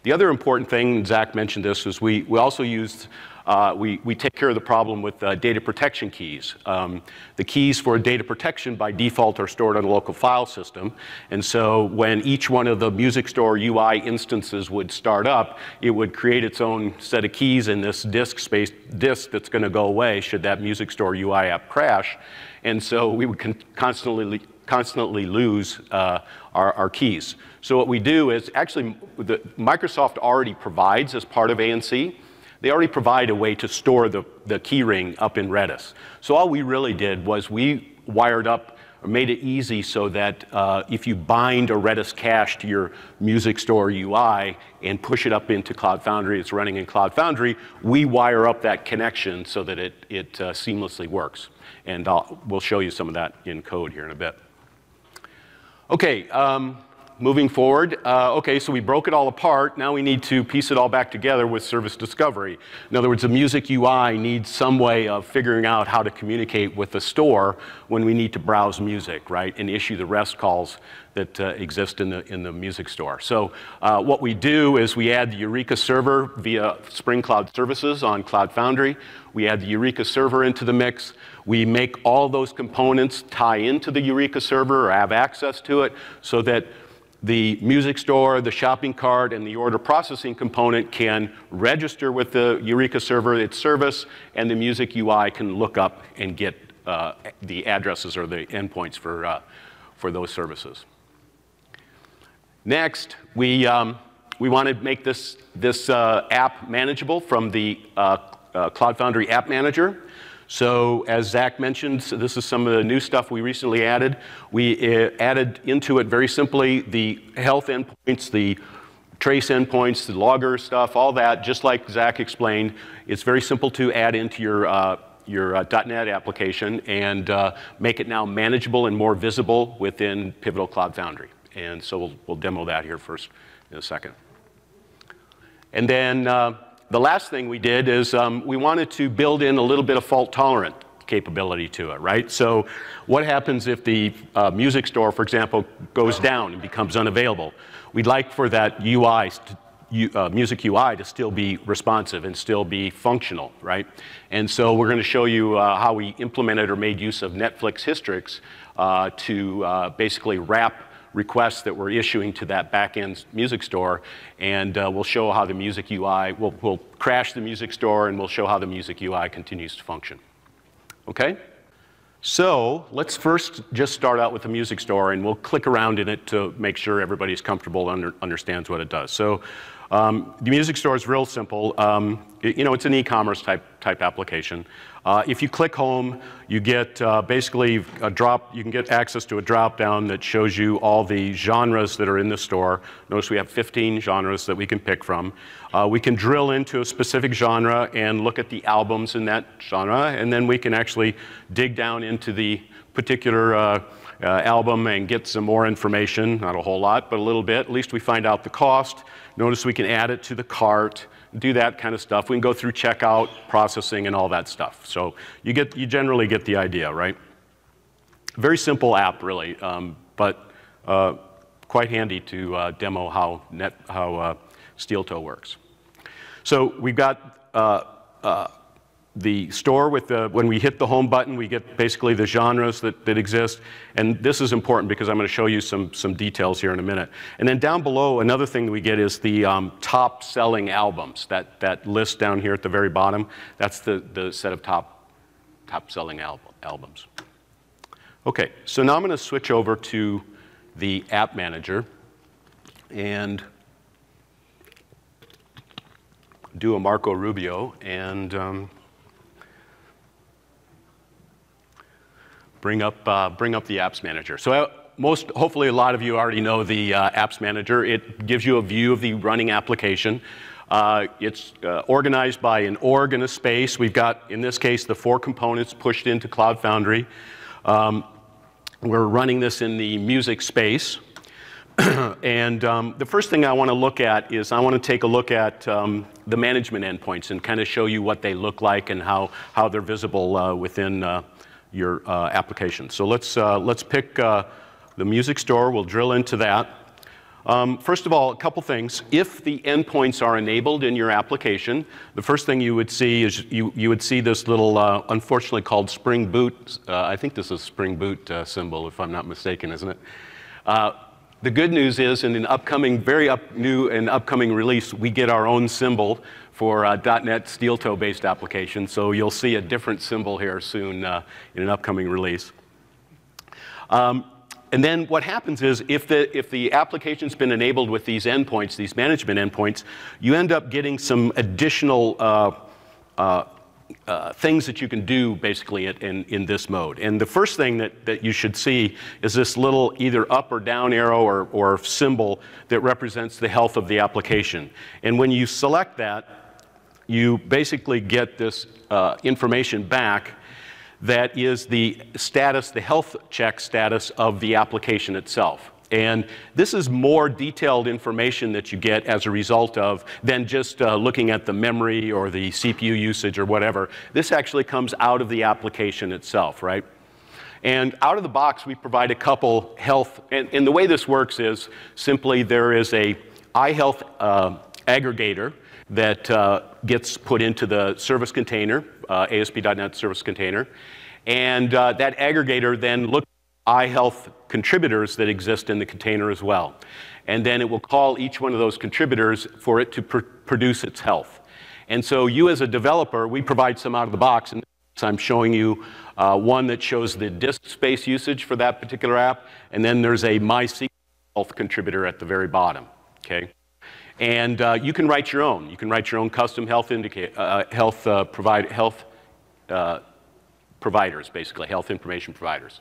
The other important thing, Zach mentioned this, is we, we also used uh, we, we take care of the problem with uh, data protection keys. Um, the keys for data protection by default are stored on a local file system. And so when each one of the Music Store UI instances would start up, it would create its own set of keys in this disk space, disk that's going to go away should that Music Store UI app crash. And so we would con constantly, constantly lose uh, our, our keys. So what we do is actually, the, Microsoft already provides as part of ANC, they already provide a way to store the, the keyring up in Redis. So all we really did was we wired up or made it easy so that uh, if you bind a Redis cache to your Music Store UI and push it up into Cloud Foundry, it's running in Cloud Foundry, we wire up that connection so that it, it uh, seamlessly works. And I'll, we'll show you some of that in code here in a bit. Okay, um, moving forward, uh, okay, so we broke it all apart. Now we need to piece it all back together with service discovery. In other words, the music UI needs some way of figuring out how to communicate with the store when we need to browse music, right, and issue the REST calls that uh, exist in the, in the music store. So uh, what we do is we add the Eureka server via Spring Cloud Services on Cloud Foundry. We add the Eureka server into the mix. We make all those components tie into the Eureka server or have access to it so that the music store, the shopping cart, and the order processing component can register with the Eureka server, its service, and the music UI can look up and get uh, the addresses or the endpoints for, uh, for those services. Next, we, um, we want to make this, this uh, app manageable from the uh, uh, Cloud Foundry App Manager. So as Zach mentioned, so this is some of the new stuff we recently added. We uh, added into it very simply the health endpoints, the trace endpoints, the logger stuff, all that, just like Zach explained. It's very simple to add into your, uh, your uh, .NET application and uh, make it now manageable and more visible within Pivotal Cloud Foundry. And so we'll, we'll demo that here first in a second. And then uh, the last thing we did is um, we wanted to build in a little bit of fault tolerant capability to it, right? So what happens if the uh, music store, for example, goes down and becomes unavailable? We'd like for that UI, uh, music UI to still be responsive and still be functional, right? And so we're going to show you uh, how we implemented or made use of Netflix Hystrix uh, to uh, basically wrap requests that we're issuing to that backend music store, and uh, we'll show how the music UI, we'll, we'll crash the music store, and we'll show how the music UI continues to function. Okay? So let's first just start out with the music store, and we'll click around in it to make sure everybody's comfortable and under, understands what it does. So um, the music store is real simple. Um, it, you know, it's an e-commerce type, type application. Uh, if you click home, you get uh, basically a drop, you can get access to a drop down that shows you all the genres that are in the store. Notice we have 15 genres that we can pick from. Uh, we can drill into a specific genre and look at the albums in that genre, and then we can actually dig down into the particular uh, uh, album and get some more information, not a whole lot, but a little bit. At least we find out the cost. Notice we can add it to the cart, do that kind of stuff. We can go through checkout, processing, and all that stuff. So you, get, you generally get the idea, right? Very simple app, really, um, but uh, quite handy to uh, demo how, net, how uh, Steeltoe works. So we've got uh, uh, the store with the, when we hit the home button, we get basically the genres that, that exist. And this is important because I'm going to show you some, some details here in a minute. And then down below, another thing we get is the um, top selling albums. That, that list down here at the very bottom, that's the, the set of top, top selling al albums. Okay, so now I'm going to switch over to the app manager and do a Marco Rubio and um, bring up, uh, bring up the apps manager. So uh, most, hopefully a lot of you already know the uh, apps manager. It gives you a view of the running application. Uh, it's uh, organized by an org and a space. We've got, in this case, the four components pushed into Cloud Foundry. Um, we're running this in the music space. and um, the first thing I want to look at is I want to take a look at um, the management endpoints and kind of show you what they look like and how, how they're visible uh, within uh, your uh, application. So let's, uh, let's pick uh, the music store. We'll drill into that. Um, first of all, a couple things. If the endpoints are enabled in your application, the first thing you would see is you, you would see this little, uh, unfortunately called Spring Boot. Uh, I think this is Spring Boot uh, symbol, if I'm not mistaken, isn't it? The good news is, in an upcoming, very up, new and upcoming release, we get our own symbol for uh, .NET Steeltoe based applications. So you'll see a different symbol here soon uh, in an upcoming release. Um, and then what happens is if the, if the application's been enabled with these endpoints, these management endpoints, you end up getting some additional uh, uh, uh, things that you can do basically in, in this mode. And the first thing that, that you should see is this little either up or down arrow or, or symbol that represents the health of the application. And when you select that, you basically get this uh, information back that is the status, the health check status of the application itself. And this is more detailed information that you get as a result of than just uh, looking at the memory or the CPU usage or whatever. This actually comes out of the application itself, right? And out of the box, we provide a couple health, and, and the way this works is simply there is a iHealth uh, aggregator that uh, gets put into the service container, uh, ASP.NET service container. And uh, that aggregator then looks at iHealth contributors that exist in the container as well. And then it will call each one of those contributors for it to pr produce its health. And so you as a developer, we provide some out of the box. And I'm showing you uh, one that shows the disk space usage for that particular app. And then there's a MySQL health contributor at the very bottom, okay? And uh, you can write your own. You can write your own custom health, indicate, uh, health, uh, provide, health uh, providers, basically, health information providers.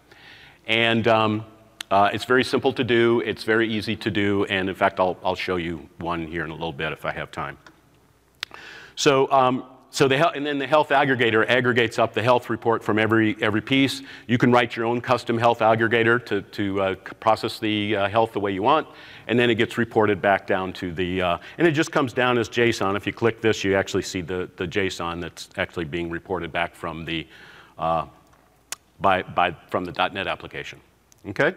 And um, uh, it's very simple to do, it's very easy to do, and in fact, I'll, I'll show you one here in a little bit if I have time. So um, so the and then the health aggregator aggregates up the health report from every, every piece. You can write your own custom health aggregator to, to uh, process the uh, health the way you want, and then it gets reported back down to the, uh, and it just comes down as JSON. If you click this, you actually see the, the JSON that's actually being reported back from the, uh, by, by, from the .NET application. Okay?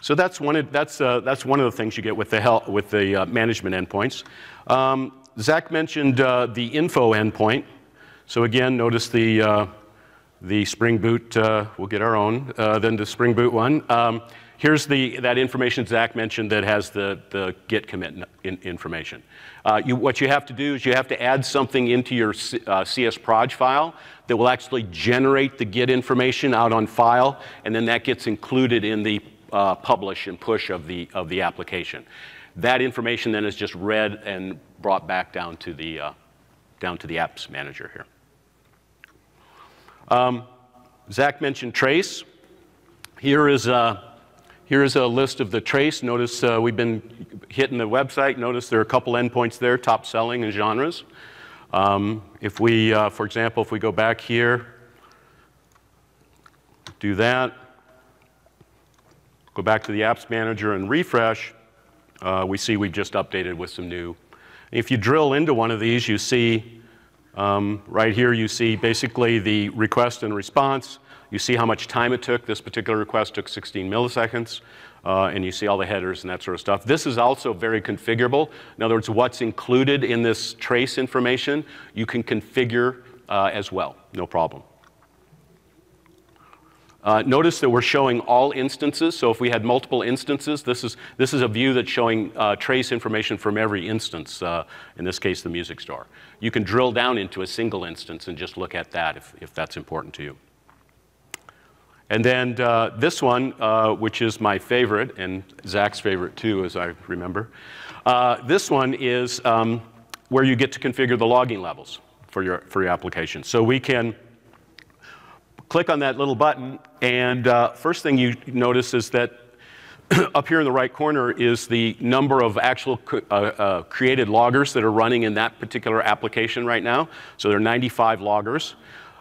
So that's one of, that's, uh, that's one of the things you get with the, health, with the uh, management endpoints. Um, Zach mentioned uh, the info endpoint. So again, notice the, uh, the Spring Boot, uh, we'll get our own, uh, then the Spring Boot one. Um, here's the, that information Zach mentioned that has the, the git commit in, information. Uh, you, what you have to do is you have to add something into your uh, CS proj file that will actually generate the git information out on file, and then that gets included in the publish and push of the, of the application. That information then is just read and brought back down to the, uh, down to the apps manager here. Um, Zach mentioned trace. Here is, a, here is a list of the trace. Notice uh, we've been hitting the website. Notice there are a couple endpoints there, top selling and genres. Um, if we, uh, for example, if we go back here, do that, go back to the apps manager and refresh, uh, we see we've just updated with some new. If you drill into one of these, you see um, right here, you see basically the request and response. You see how much time it took. This particular request took 16 milliseconds. Uh, and you see all the headers and that sort of stuff. This is also very configurable. In other words, what's included in this trace information, you can configure uh, as well, no problem. Uh, notice that we're showing all instances. So if we had multiple instances, this is, this is a view that's showing uh, trace information from every instance, uh, in this case, the music store. You can drill down into a single instance and just look at that if, if that's important to you. And then uh, this one, uh, which is my favorite, and Zach's favorite too, as I remember. Uh, this one is um, where you get to configure the logging levels for your, for your application. So we can click on that little button, and uh, first thing you notice is that up here in the right corner is the number of actual uh, uh, created loggers that are running in that particular application right now. So there are 95 loggers.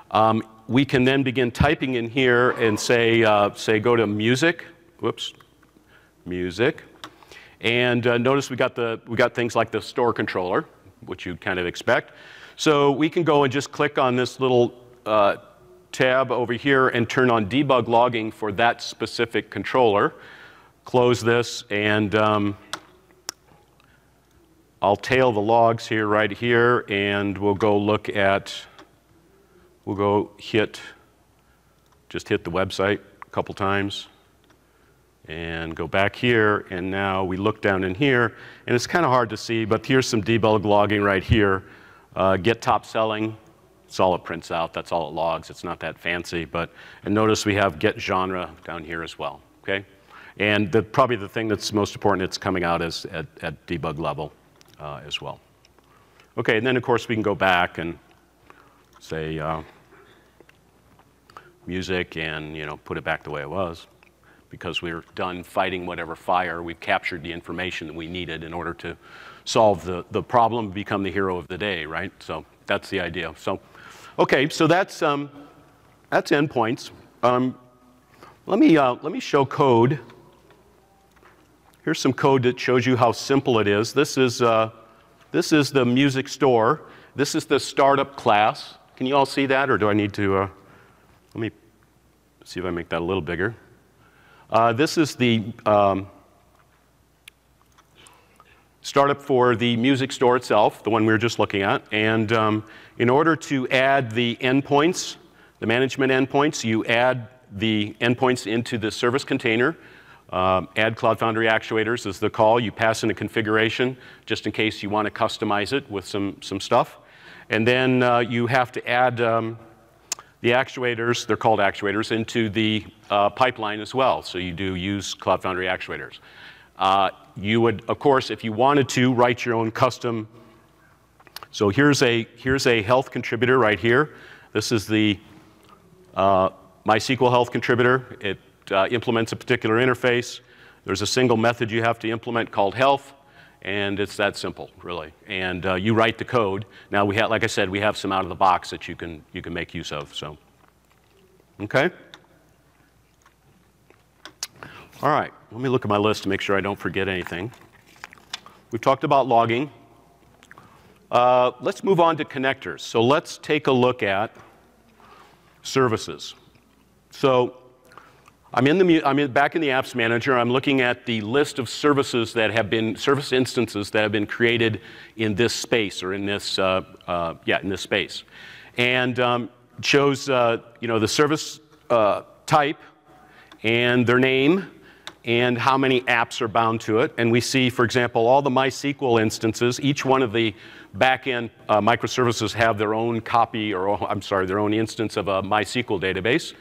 Um, we can then begin typing in here and say, uh, say go to music, whoops, music. And uh, notice we got, the, we got things like the store controller, which you'd kind of expect. So we can go and just click on this little uh, tab over here and turn on debug logging for that specific controller. close this, and um, I'll tail the logs here, right here, and we'll go look at, we'll go hit, just hit the website a couple times, and go back here, and now we look down in here, and it's kind of hard to see, but here's some debug logging right here. Uh, get top selling, it's all it prints out, that's all it logs, it's not that fancy, but, and notice we have get genre down here as well, okay? And the, probably the thing that's most important, it's coming out as at, at debug level uh, as well. Okay, and then of course we can go back and say uh, music and you know put it back the way it was because we're done fighting whatever fire. We've captured the information that we needed in order to solve the, the problem, become the hero of the day, right? So that's the idea. So, okay, so that's, um, that's endpoints. Um, let, me, uh, let me show code. Here's some code that shows you how simple it is. This is, uh, this is the music store. This is the startup class. Can you all see that, or do I need to? Uh, let me see if I make that a little bigger. Uh, this is the um, startup for the music store itself, the one we were just looking at. And um, in order to add the endpoints, the management endpoints, you add the endpoints into the service container. Um, add Cloud Foundry actuators is the call. You pass in a configuration just in case you want to customize it with some, some stuff. And then uh, you have to add um, the actuators, they're called actuators, into the uh, pipeline as well. So you do use Cloud Foundry actuators. Uh, you would, of course, if you wanted to, write your own custom. So here's a, here's a health contributor right here. This is the uh, MySQL health contributor. It uh, implements a particular interface. There's a single method you have to implement called health. And it's that simple, really. And uh, you write the code. Now, we have, like I said, we have some out of the box that you can, you can make use of. So, okay. All right, let me look at my list to make sure I don't forget anything. We've talked about logging. Uh, let's move on to connectors. So let's take a look at services. So I'm in the I'm in, back in the apps manager. I'm looking at the list of services that have been service instances that have been created in this space or in this uh, uh, yeah in this space, and um, shows uh, you know the service uh, type and their name and how many apps are bound to it. And we see, for example, all the MySQL instances. Each one of the backend uh, microservices have their own copy or I'm sorry, their own instance of a MySQL database.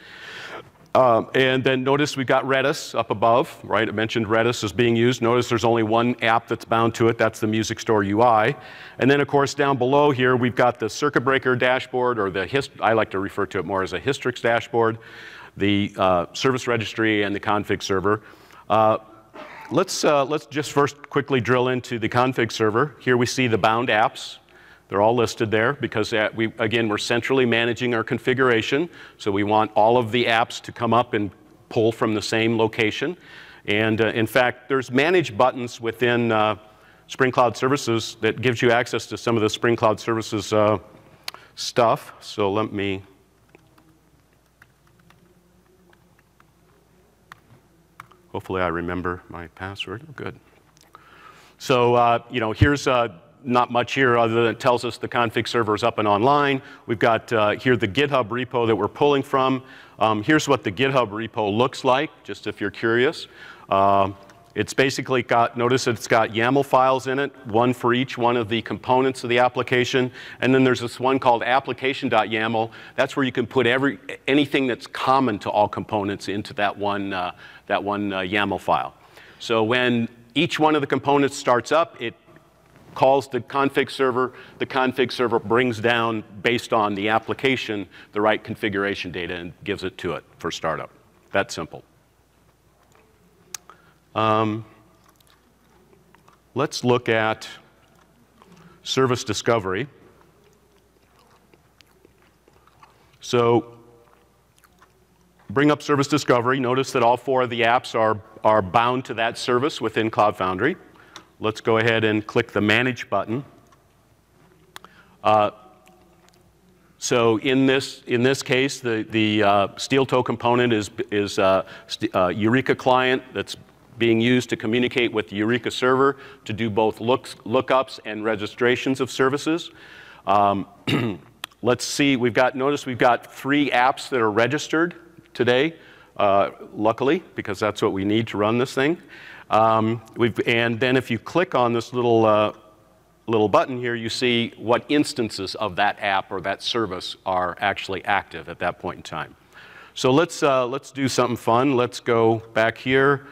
Um, and then notice we've got Redis up above, right? I mentioned Redis is being used. Notice there's only one app that's bound to it. That's the Music Store UI. And then, of course, down below here, we've got the circuit breaker dashboard, or the hist I like to refer to it more as a Hystrix dashboard, the uh, service registry, and the config server. Uh, let's, uh, let's just first quickly drill into the config server. Here we see the bound apps. They're all listed there because uh, we, again, we're centrally managing our configuration. So we want all of the apps to come up and pull from the same location. And uh, in fact, there's manage buttons within uh, Spring Cloud Services that gives you access to some of the Spring Cloud Services uh, stuff. So let me Hopefully I remember my password. Good. So, uh, you know, here's uh, not much here other than it tells us the config server is up and online. We've got uh, here the GitHub repo that we're pulling from. Um, here's what the GitHub repo looks like, just if you're curious. It's basically got, notice that it's got YAML files in it, one for each one of the components of the application. And then there's this one called application.yaml. That's where you can put every, anything that's common to all components into that one, uh, that one uh, YAML file. So when each one of the components starts up, it calls the config server. The config server brings down, based on the application, the right configuration data and gives it to it for startup. That simple. Um, let's look at service discovery. So bring up service discovery. Notice that all four of the apps are, are bound to that service within Cloud Foundry. Let's go ahead and click the Manage button. Uh, so in this, in this case, the, the uh, Steeltoe component is, is uh, uh, Eureka client that's being used to communicate with the Eureka server to do both looks, lookups and registrations of services. Um, let's see, we've got, notice we've got three apps that are registered today, uh, luckily, because that's what we need to run this thing. Um, and then if you click on this little, uh, little button here, you see what instances of that app or that service are actually active at that point in time. So let's, uh, let's do something fun. Let's go back here,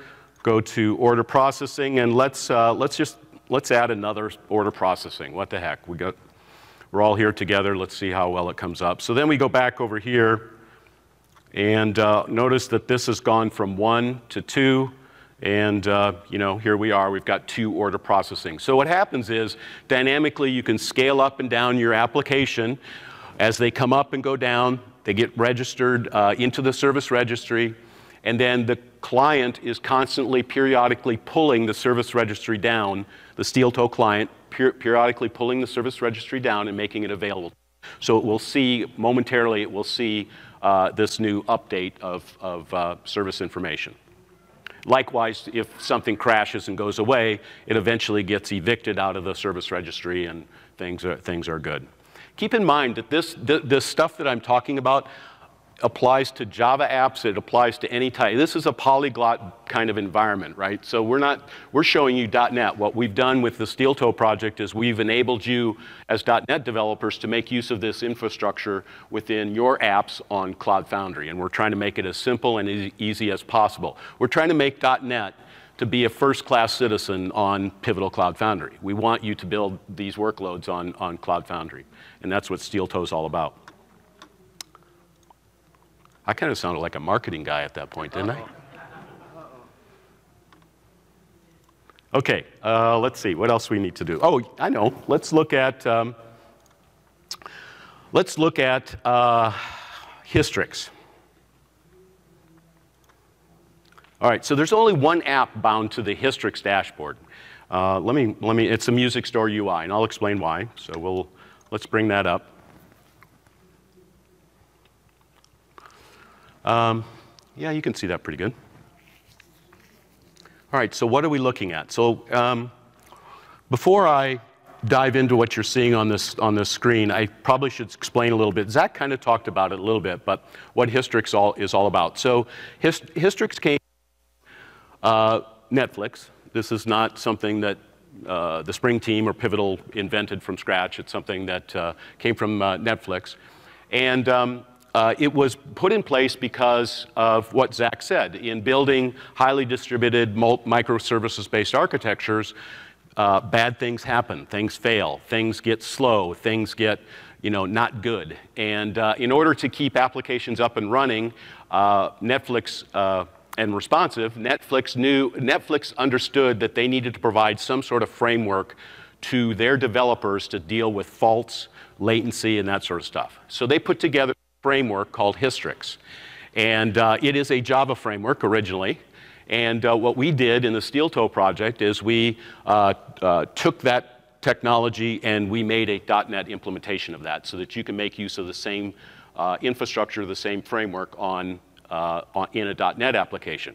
go to order processing, and let's, uh, let's just let's add another order processing. What the heck? We got, we're all here together. Let's see how well it comes up. So then we go back over here, and uh, notice that this has gone from one to two. And uh, you know, here we are, we've got two order processing. So what happens is, dynamically, you can scale up and down your application. As they come up and go down, they get registered uh, into the service registry, and then the client is constantly, periodically pulling the service registry down, the Steeltoe client, per periodically pulling the service registry down and making it available. So it will see, momentarily, it will see uh, this new update of, of uh, service information. Likewise, if something crashes and goes away, it eventually gets evicted out of the service registry and things are, things are good. Keep in mind that this, this stuff that I'm talking about applies to Java apps, it applies to any type. This is a polyglot kind of environment, right? So we're not, we're showing you .NET. What we've done with the Steeltoe project is we've enabled you as .NET developers to make use of this infrastructure within your apps on Cloud Foundry. And we're trying to make it as simple and as easy as possible. We're trying to make .NET to be a first-class citizen on Pivotal Cloud Foundry. We want you to build these workloads on, on Cloud Foundry. And that's what Steeltoe is all about. I kind of sounded like a marketing guy at that point, didn't I? Okay, uh, let's see, what else we need to do? Oh, I know, let's look at, um, let's look at uh, Hystrix. All right, so there's only one app bound to the Hystrix dashboard. Uh, let me, let me, it's a music store UI, and I'll explain why. So we'll, let's bring that up. Um, yeah, you can see that pretty good. All right, so what are we looking at? So um, before I dive into what you're seeing on this, on this screen, I probably should explain a little bit. Zach kind of talked about it a little bit, but what Hystrix all, is all about. So Hist Hystrix came uh, Netflix. This is not something that uh, the Spring team or Pivotal invented from scratch. It's something that uh, came from uh, Netflix. And um, uh, it was put in place because of what Zach said. In building highly distributed microservices-based architectures, uh, bad things happen, things fail, things get slow, things get you know, not good. And uh, in order to keep applications up and running, uh, Netflix uh, and responsive, Netflix knew, Netflix understood that they needed to provide some sort of framework to their developers to deal with faults, latency, and that sort of stuff. So they put together framework called Hystrix. And uh, it is a Java framework originally. And uh, what we did in the Steeltoe project is we uh, uh, took that technology and we made a .NET implementation of that so that you can make use of the same uh, infrastructure, the same framework on, uh, on, in a .NET application.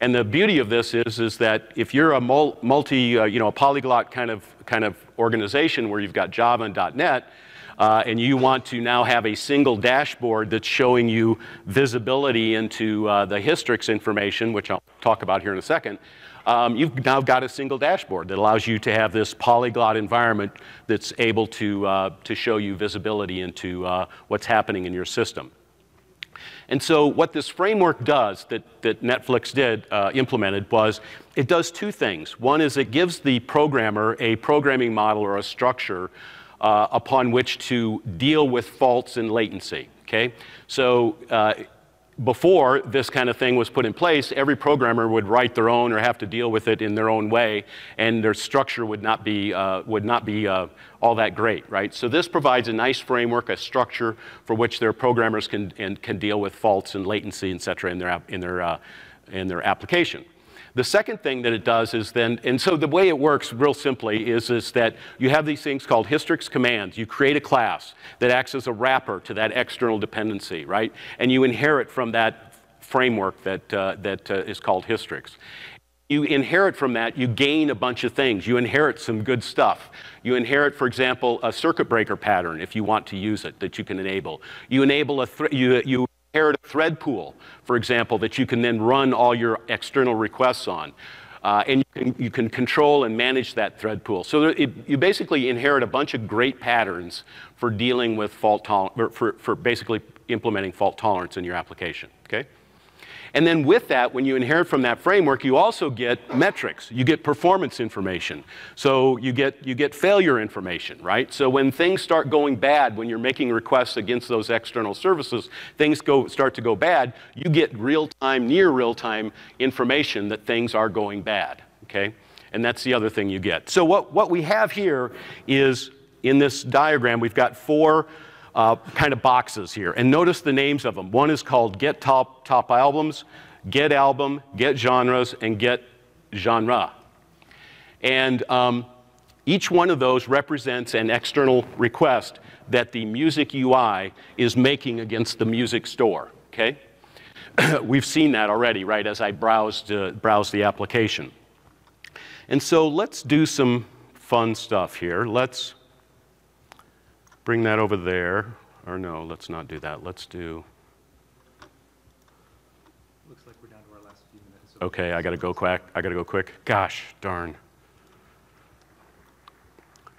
And the beauty of this is, is that if you're a multi, you know, a polyglot kind of, kind of organization where you've got Java and .NET, uh, and you want to now have a single dashboard that's showing you visibility into uh, the Hystrix information, which I'll talk about here in a second, um, you've now got a single dashboard that allows you to have this polyglot environment that's able to, uh, to show you visibility into uh, what's happening in your system. And so what this framework does that, that Netflix did, uh, implemented, was it does two things. One is it gives the programmer a programming model or a structure uh, upon which to deal with faults and latency. Okay, so uh, before this kind of thing was put in place, every programmer would write their own or have to deal with it in their own way, and their structure would not be, uh, would not be uh, all that great, right? So this provides a nice framework, a structure for which their programmers can, and, can deal with faults and latency, et cetera, in their, in their, uh, in their application. The second thing that it does is then, and so the way it works real simply is, is that you have these things called Hystrix commands. You create a class that acts as a wrapper to that external dependency, right? And you inherit from that framework that, uh, that uh, is called Hystrix. you inherit from that, you gain a bunch of things. You inherit some good stuff. You inherit, for example, a circuit breaker pattern if you want to use it that you can enable. You enable a you, you inherit a thread pool, for example, that you can then run all your external requests on. Uh, and you can, you can, control and manage that thread pool. So it, you basically inherit a bunch of great patterns for dealing with fault tolerance, for, for basically implementing fault tolerance in your application, okay? And then with that, when you inherit from that framework, you also get metrics. You get performance information. So you get, you get failure information, right? So when things start going bad, when you're making requests against those external services, things go, start to go bad, you get real-time, near real-time information that things are going bad, okay? And that's the other thing you get. So what, what we have here is, in this diagram, we've got four uh, kind of boxes here. And notice the names of them. One is called Get Top, top Albums, Get Album, Get Genres, and Get Genre. And um, each one of those represents an external request that the music UI is making against the music store, okay? We've seen that already, right, as I browsed, uh, browsed the application. And so let's do some fun stuff here. Let's bring that over there. Or no, let's not do that. Let's do. Looks like we're down to our last few minutes. Okay, I gotta go quick. I gotta go quick. Gosh, darn.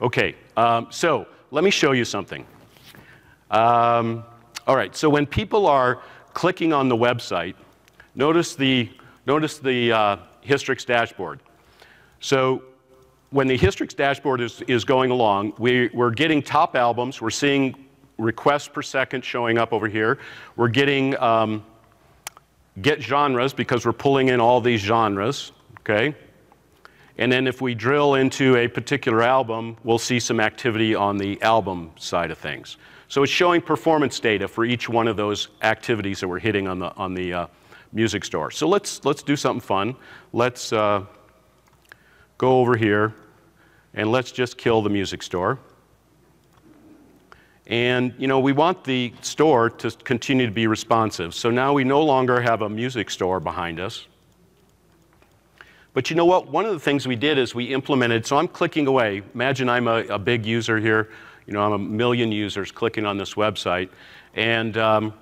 Okay, um, so let me show you something. Um, all right, so when people are clicking on the website, notice the, notice the uh, Hystrix dashboard. So when the Hystrix dashboard is, is going along, we, we're getting top albums. We're seeing requests per second showing up over here. We're getting um, get genres because we're pulling in all these genres, okay? And then if we drill into a particular album, we'll see some activity on the album side of things. So it's showing performance data for each one of those activities that we're hitting on the, on the uh, music store. So let's, let's do something fun. Let's, uh, go over here and let's just kill the music store. And you know, we want the store to continue to be responsive. So now we no longer have a music store behind us. But you know what? One of the things we did is we implemented, so I'm clicking away. Imagine I'm a, a big user here. You know, I'm a million users clicking on this website. And um,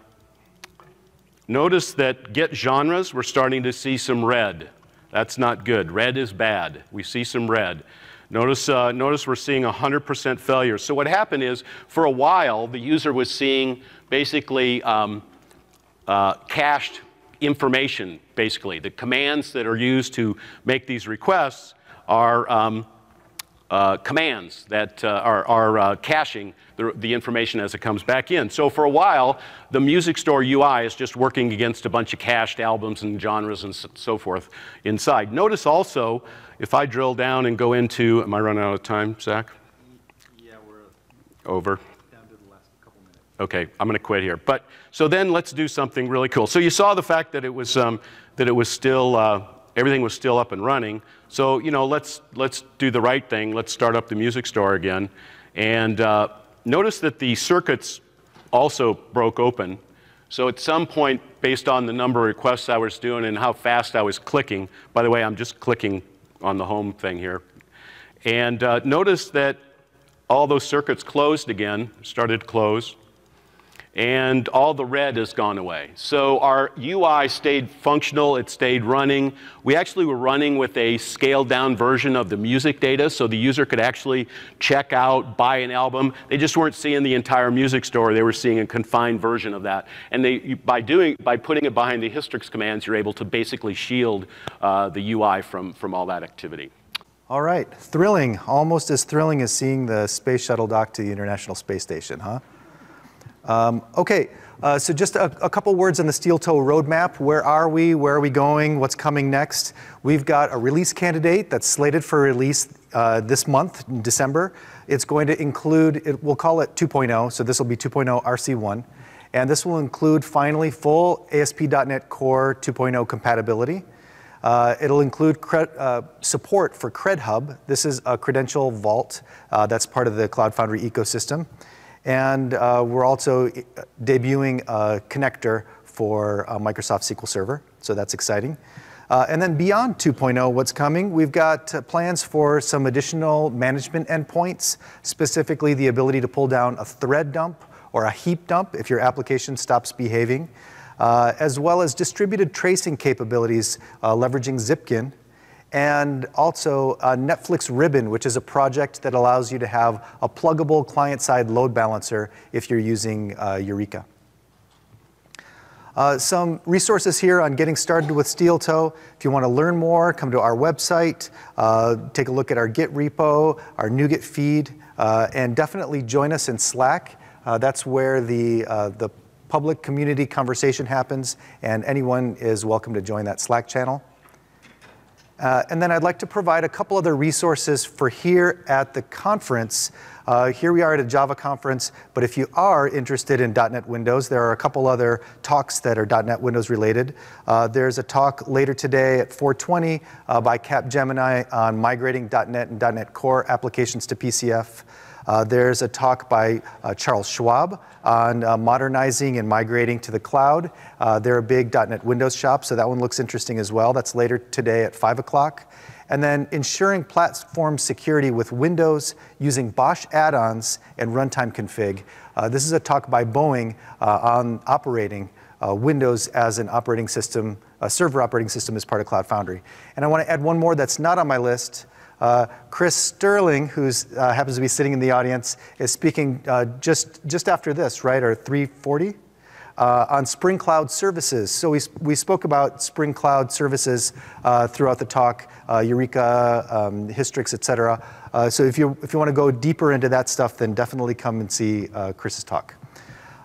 notice that get genres, we're starting to see some red. That's not good. Red is bad. We see some red. Notice, uh, notice we're seeing 100% failure. So what happened is, for a while, the user was seeing basically um, uh, cached information, basically. The commands that are used to make these requests are um, uh, commands that uh, are, are uh, caching the, the, information as it comes back in. So for a while, the music store UI is just working against a bunch of cached albums and genres and so forth inside. Notice also, if I drill down and go into, am I running out of time, Zach? Yeah, we're over. Down to the last couple minutes. Okay, I'm going to quit here. But so then let's do something really cool. So you saw the fact that it was um, that it was still uh, everything was still up and running. So, you know, let's, let's do the right thing. Let's start up the music store again. And uh, notice that the circuits also broke open. So at some point, based on the number of requests I was doing and how fast I was clicking, by the way, I'm just clicking on the home thing here. And uh, notice that all those circuits closed again, started to close and all the red has gone away. So our UI stayed functional, it stayed running. We actually were running with a scaled down version of the music data so the user could actually check out, buy an album. They just weren't seeing the entire music store, they were seeing a confined version of that. And they, by, doing, by putting it behind the Hystrix commands, you're able to basically shield uh, the UI from, from all that activity. All right, thrilling, almost as thrilling as seeing the space shuttle dock to the International Space Station, huh? Um, okay, uh, so just a, a, couple words on the Steeltoe roadmap. Where are we? Where are we going? What's coming next? We've got a release candidate that's slated for release uh, this month, in December. It's going to include, it, we'll call it 2.0, so this will be 2.0 RC1. And this will include finally full ASP.NET Core 2.0 compatibility. Uh, it'll include uh, support for CredHub. This is a credential vault uh, that's part of the Cloud Foundry ecosystem. And uh, we're also uh, debuting a connector for uh, Microsoft SQL Server, so that's exciting. Uh, and then beyond 2.0, what's coming? We've got uh, plans for some additional management endpoints, specifically the ability to pull down a thread dump or a heap dump if your application stops behaving, uh, as well as distributed tracing capabilities uh, leveraging Zipkin, and also Netflix Ribbon, which is a project that allows you to have a pluggable client-side load balancer if you're using uh, Eureka. Uh, some resources here on getting started with Steeltoe. If you want to learn more, come to our website, uh, take a look at our Git repo, our NuGet feed, uh, and definitely join us in Slack. Uh, that's where the, uh, the public community conversation happens, and anyone is welcome to join that Slack channel. Uh, and then I'd like to provide a couple other resources for here at the conference. Uh, here we are at a Java conference, but if you are interested in .NET Windows, there are a couple other talks that are .NET Windows related. Uh, there's a talk later today at 420 uh, by Capgemini on migrating .NET and .NET Core applications to PCF. Uh, there's a talk by uh, Charles Schwab on uh, modernizing and migrating to the cloud. Uh, they're a big .NET Windows shop, so that one looks interesting as well. That's later today at 5 o'clock. And then ensuring platform security with Windows using BOSH add-ons and runtime config. Uh, this is a talk by Boeing on operating Windows as an operating system, a server operating system as part of Cloud Foundry. And I want to add one more that's not on my list. Uh, Chris Sterling, who uh, happens to be sitting in the audience, is speaking uh, just, just after this, right, or 340? Uh, on Spring Cloud services. So we, we spoke about Spring Cloud services uh, throughout the talk, uh, Eureka, um, Hystrix, et cetera. so if you, if you want to go deeper into that stuff, then definitely come and see Chris's talk.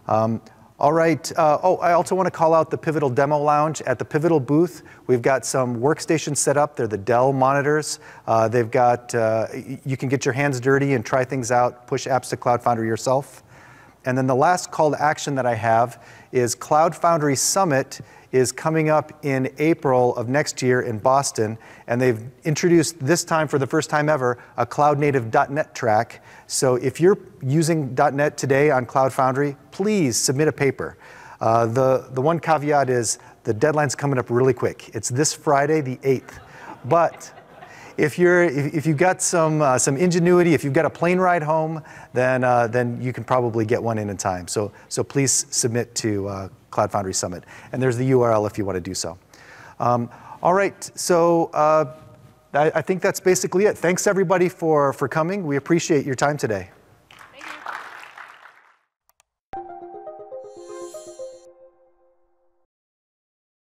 Um, all right. Uh, oh, I also want to call out the Pivotal Demo Lounge. At the Pivotal booth, we've got some workstations set up. They're the Dell monitors. Uh, they've got, uh, you can get your hands dirty and try things out, push apps to Cloud Foundry yourself. And then the last call to action that I have is Cloud Foundry Summit is coming up in April of next year in Boston, and they've introduced this time for the first time ever a cloud native .NET track. So if you're using .NET today on Cloud Foundry, please submit a paper. Uh, the, the one caveat is the deadline's coming up really quick. It's this Friday, the 8th. But if you're if, if you've got some uh, some ingenuity, if you've got a plane ride home, then uh, then you can probably get one in in time. So so please submit to uh, Cloud Foundry Summit. And there's the URL if you want to do so. Um, all right, so uh, I, I think that's basically it. Thanks everybody for, for coming. We appreciate your time today.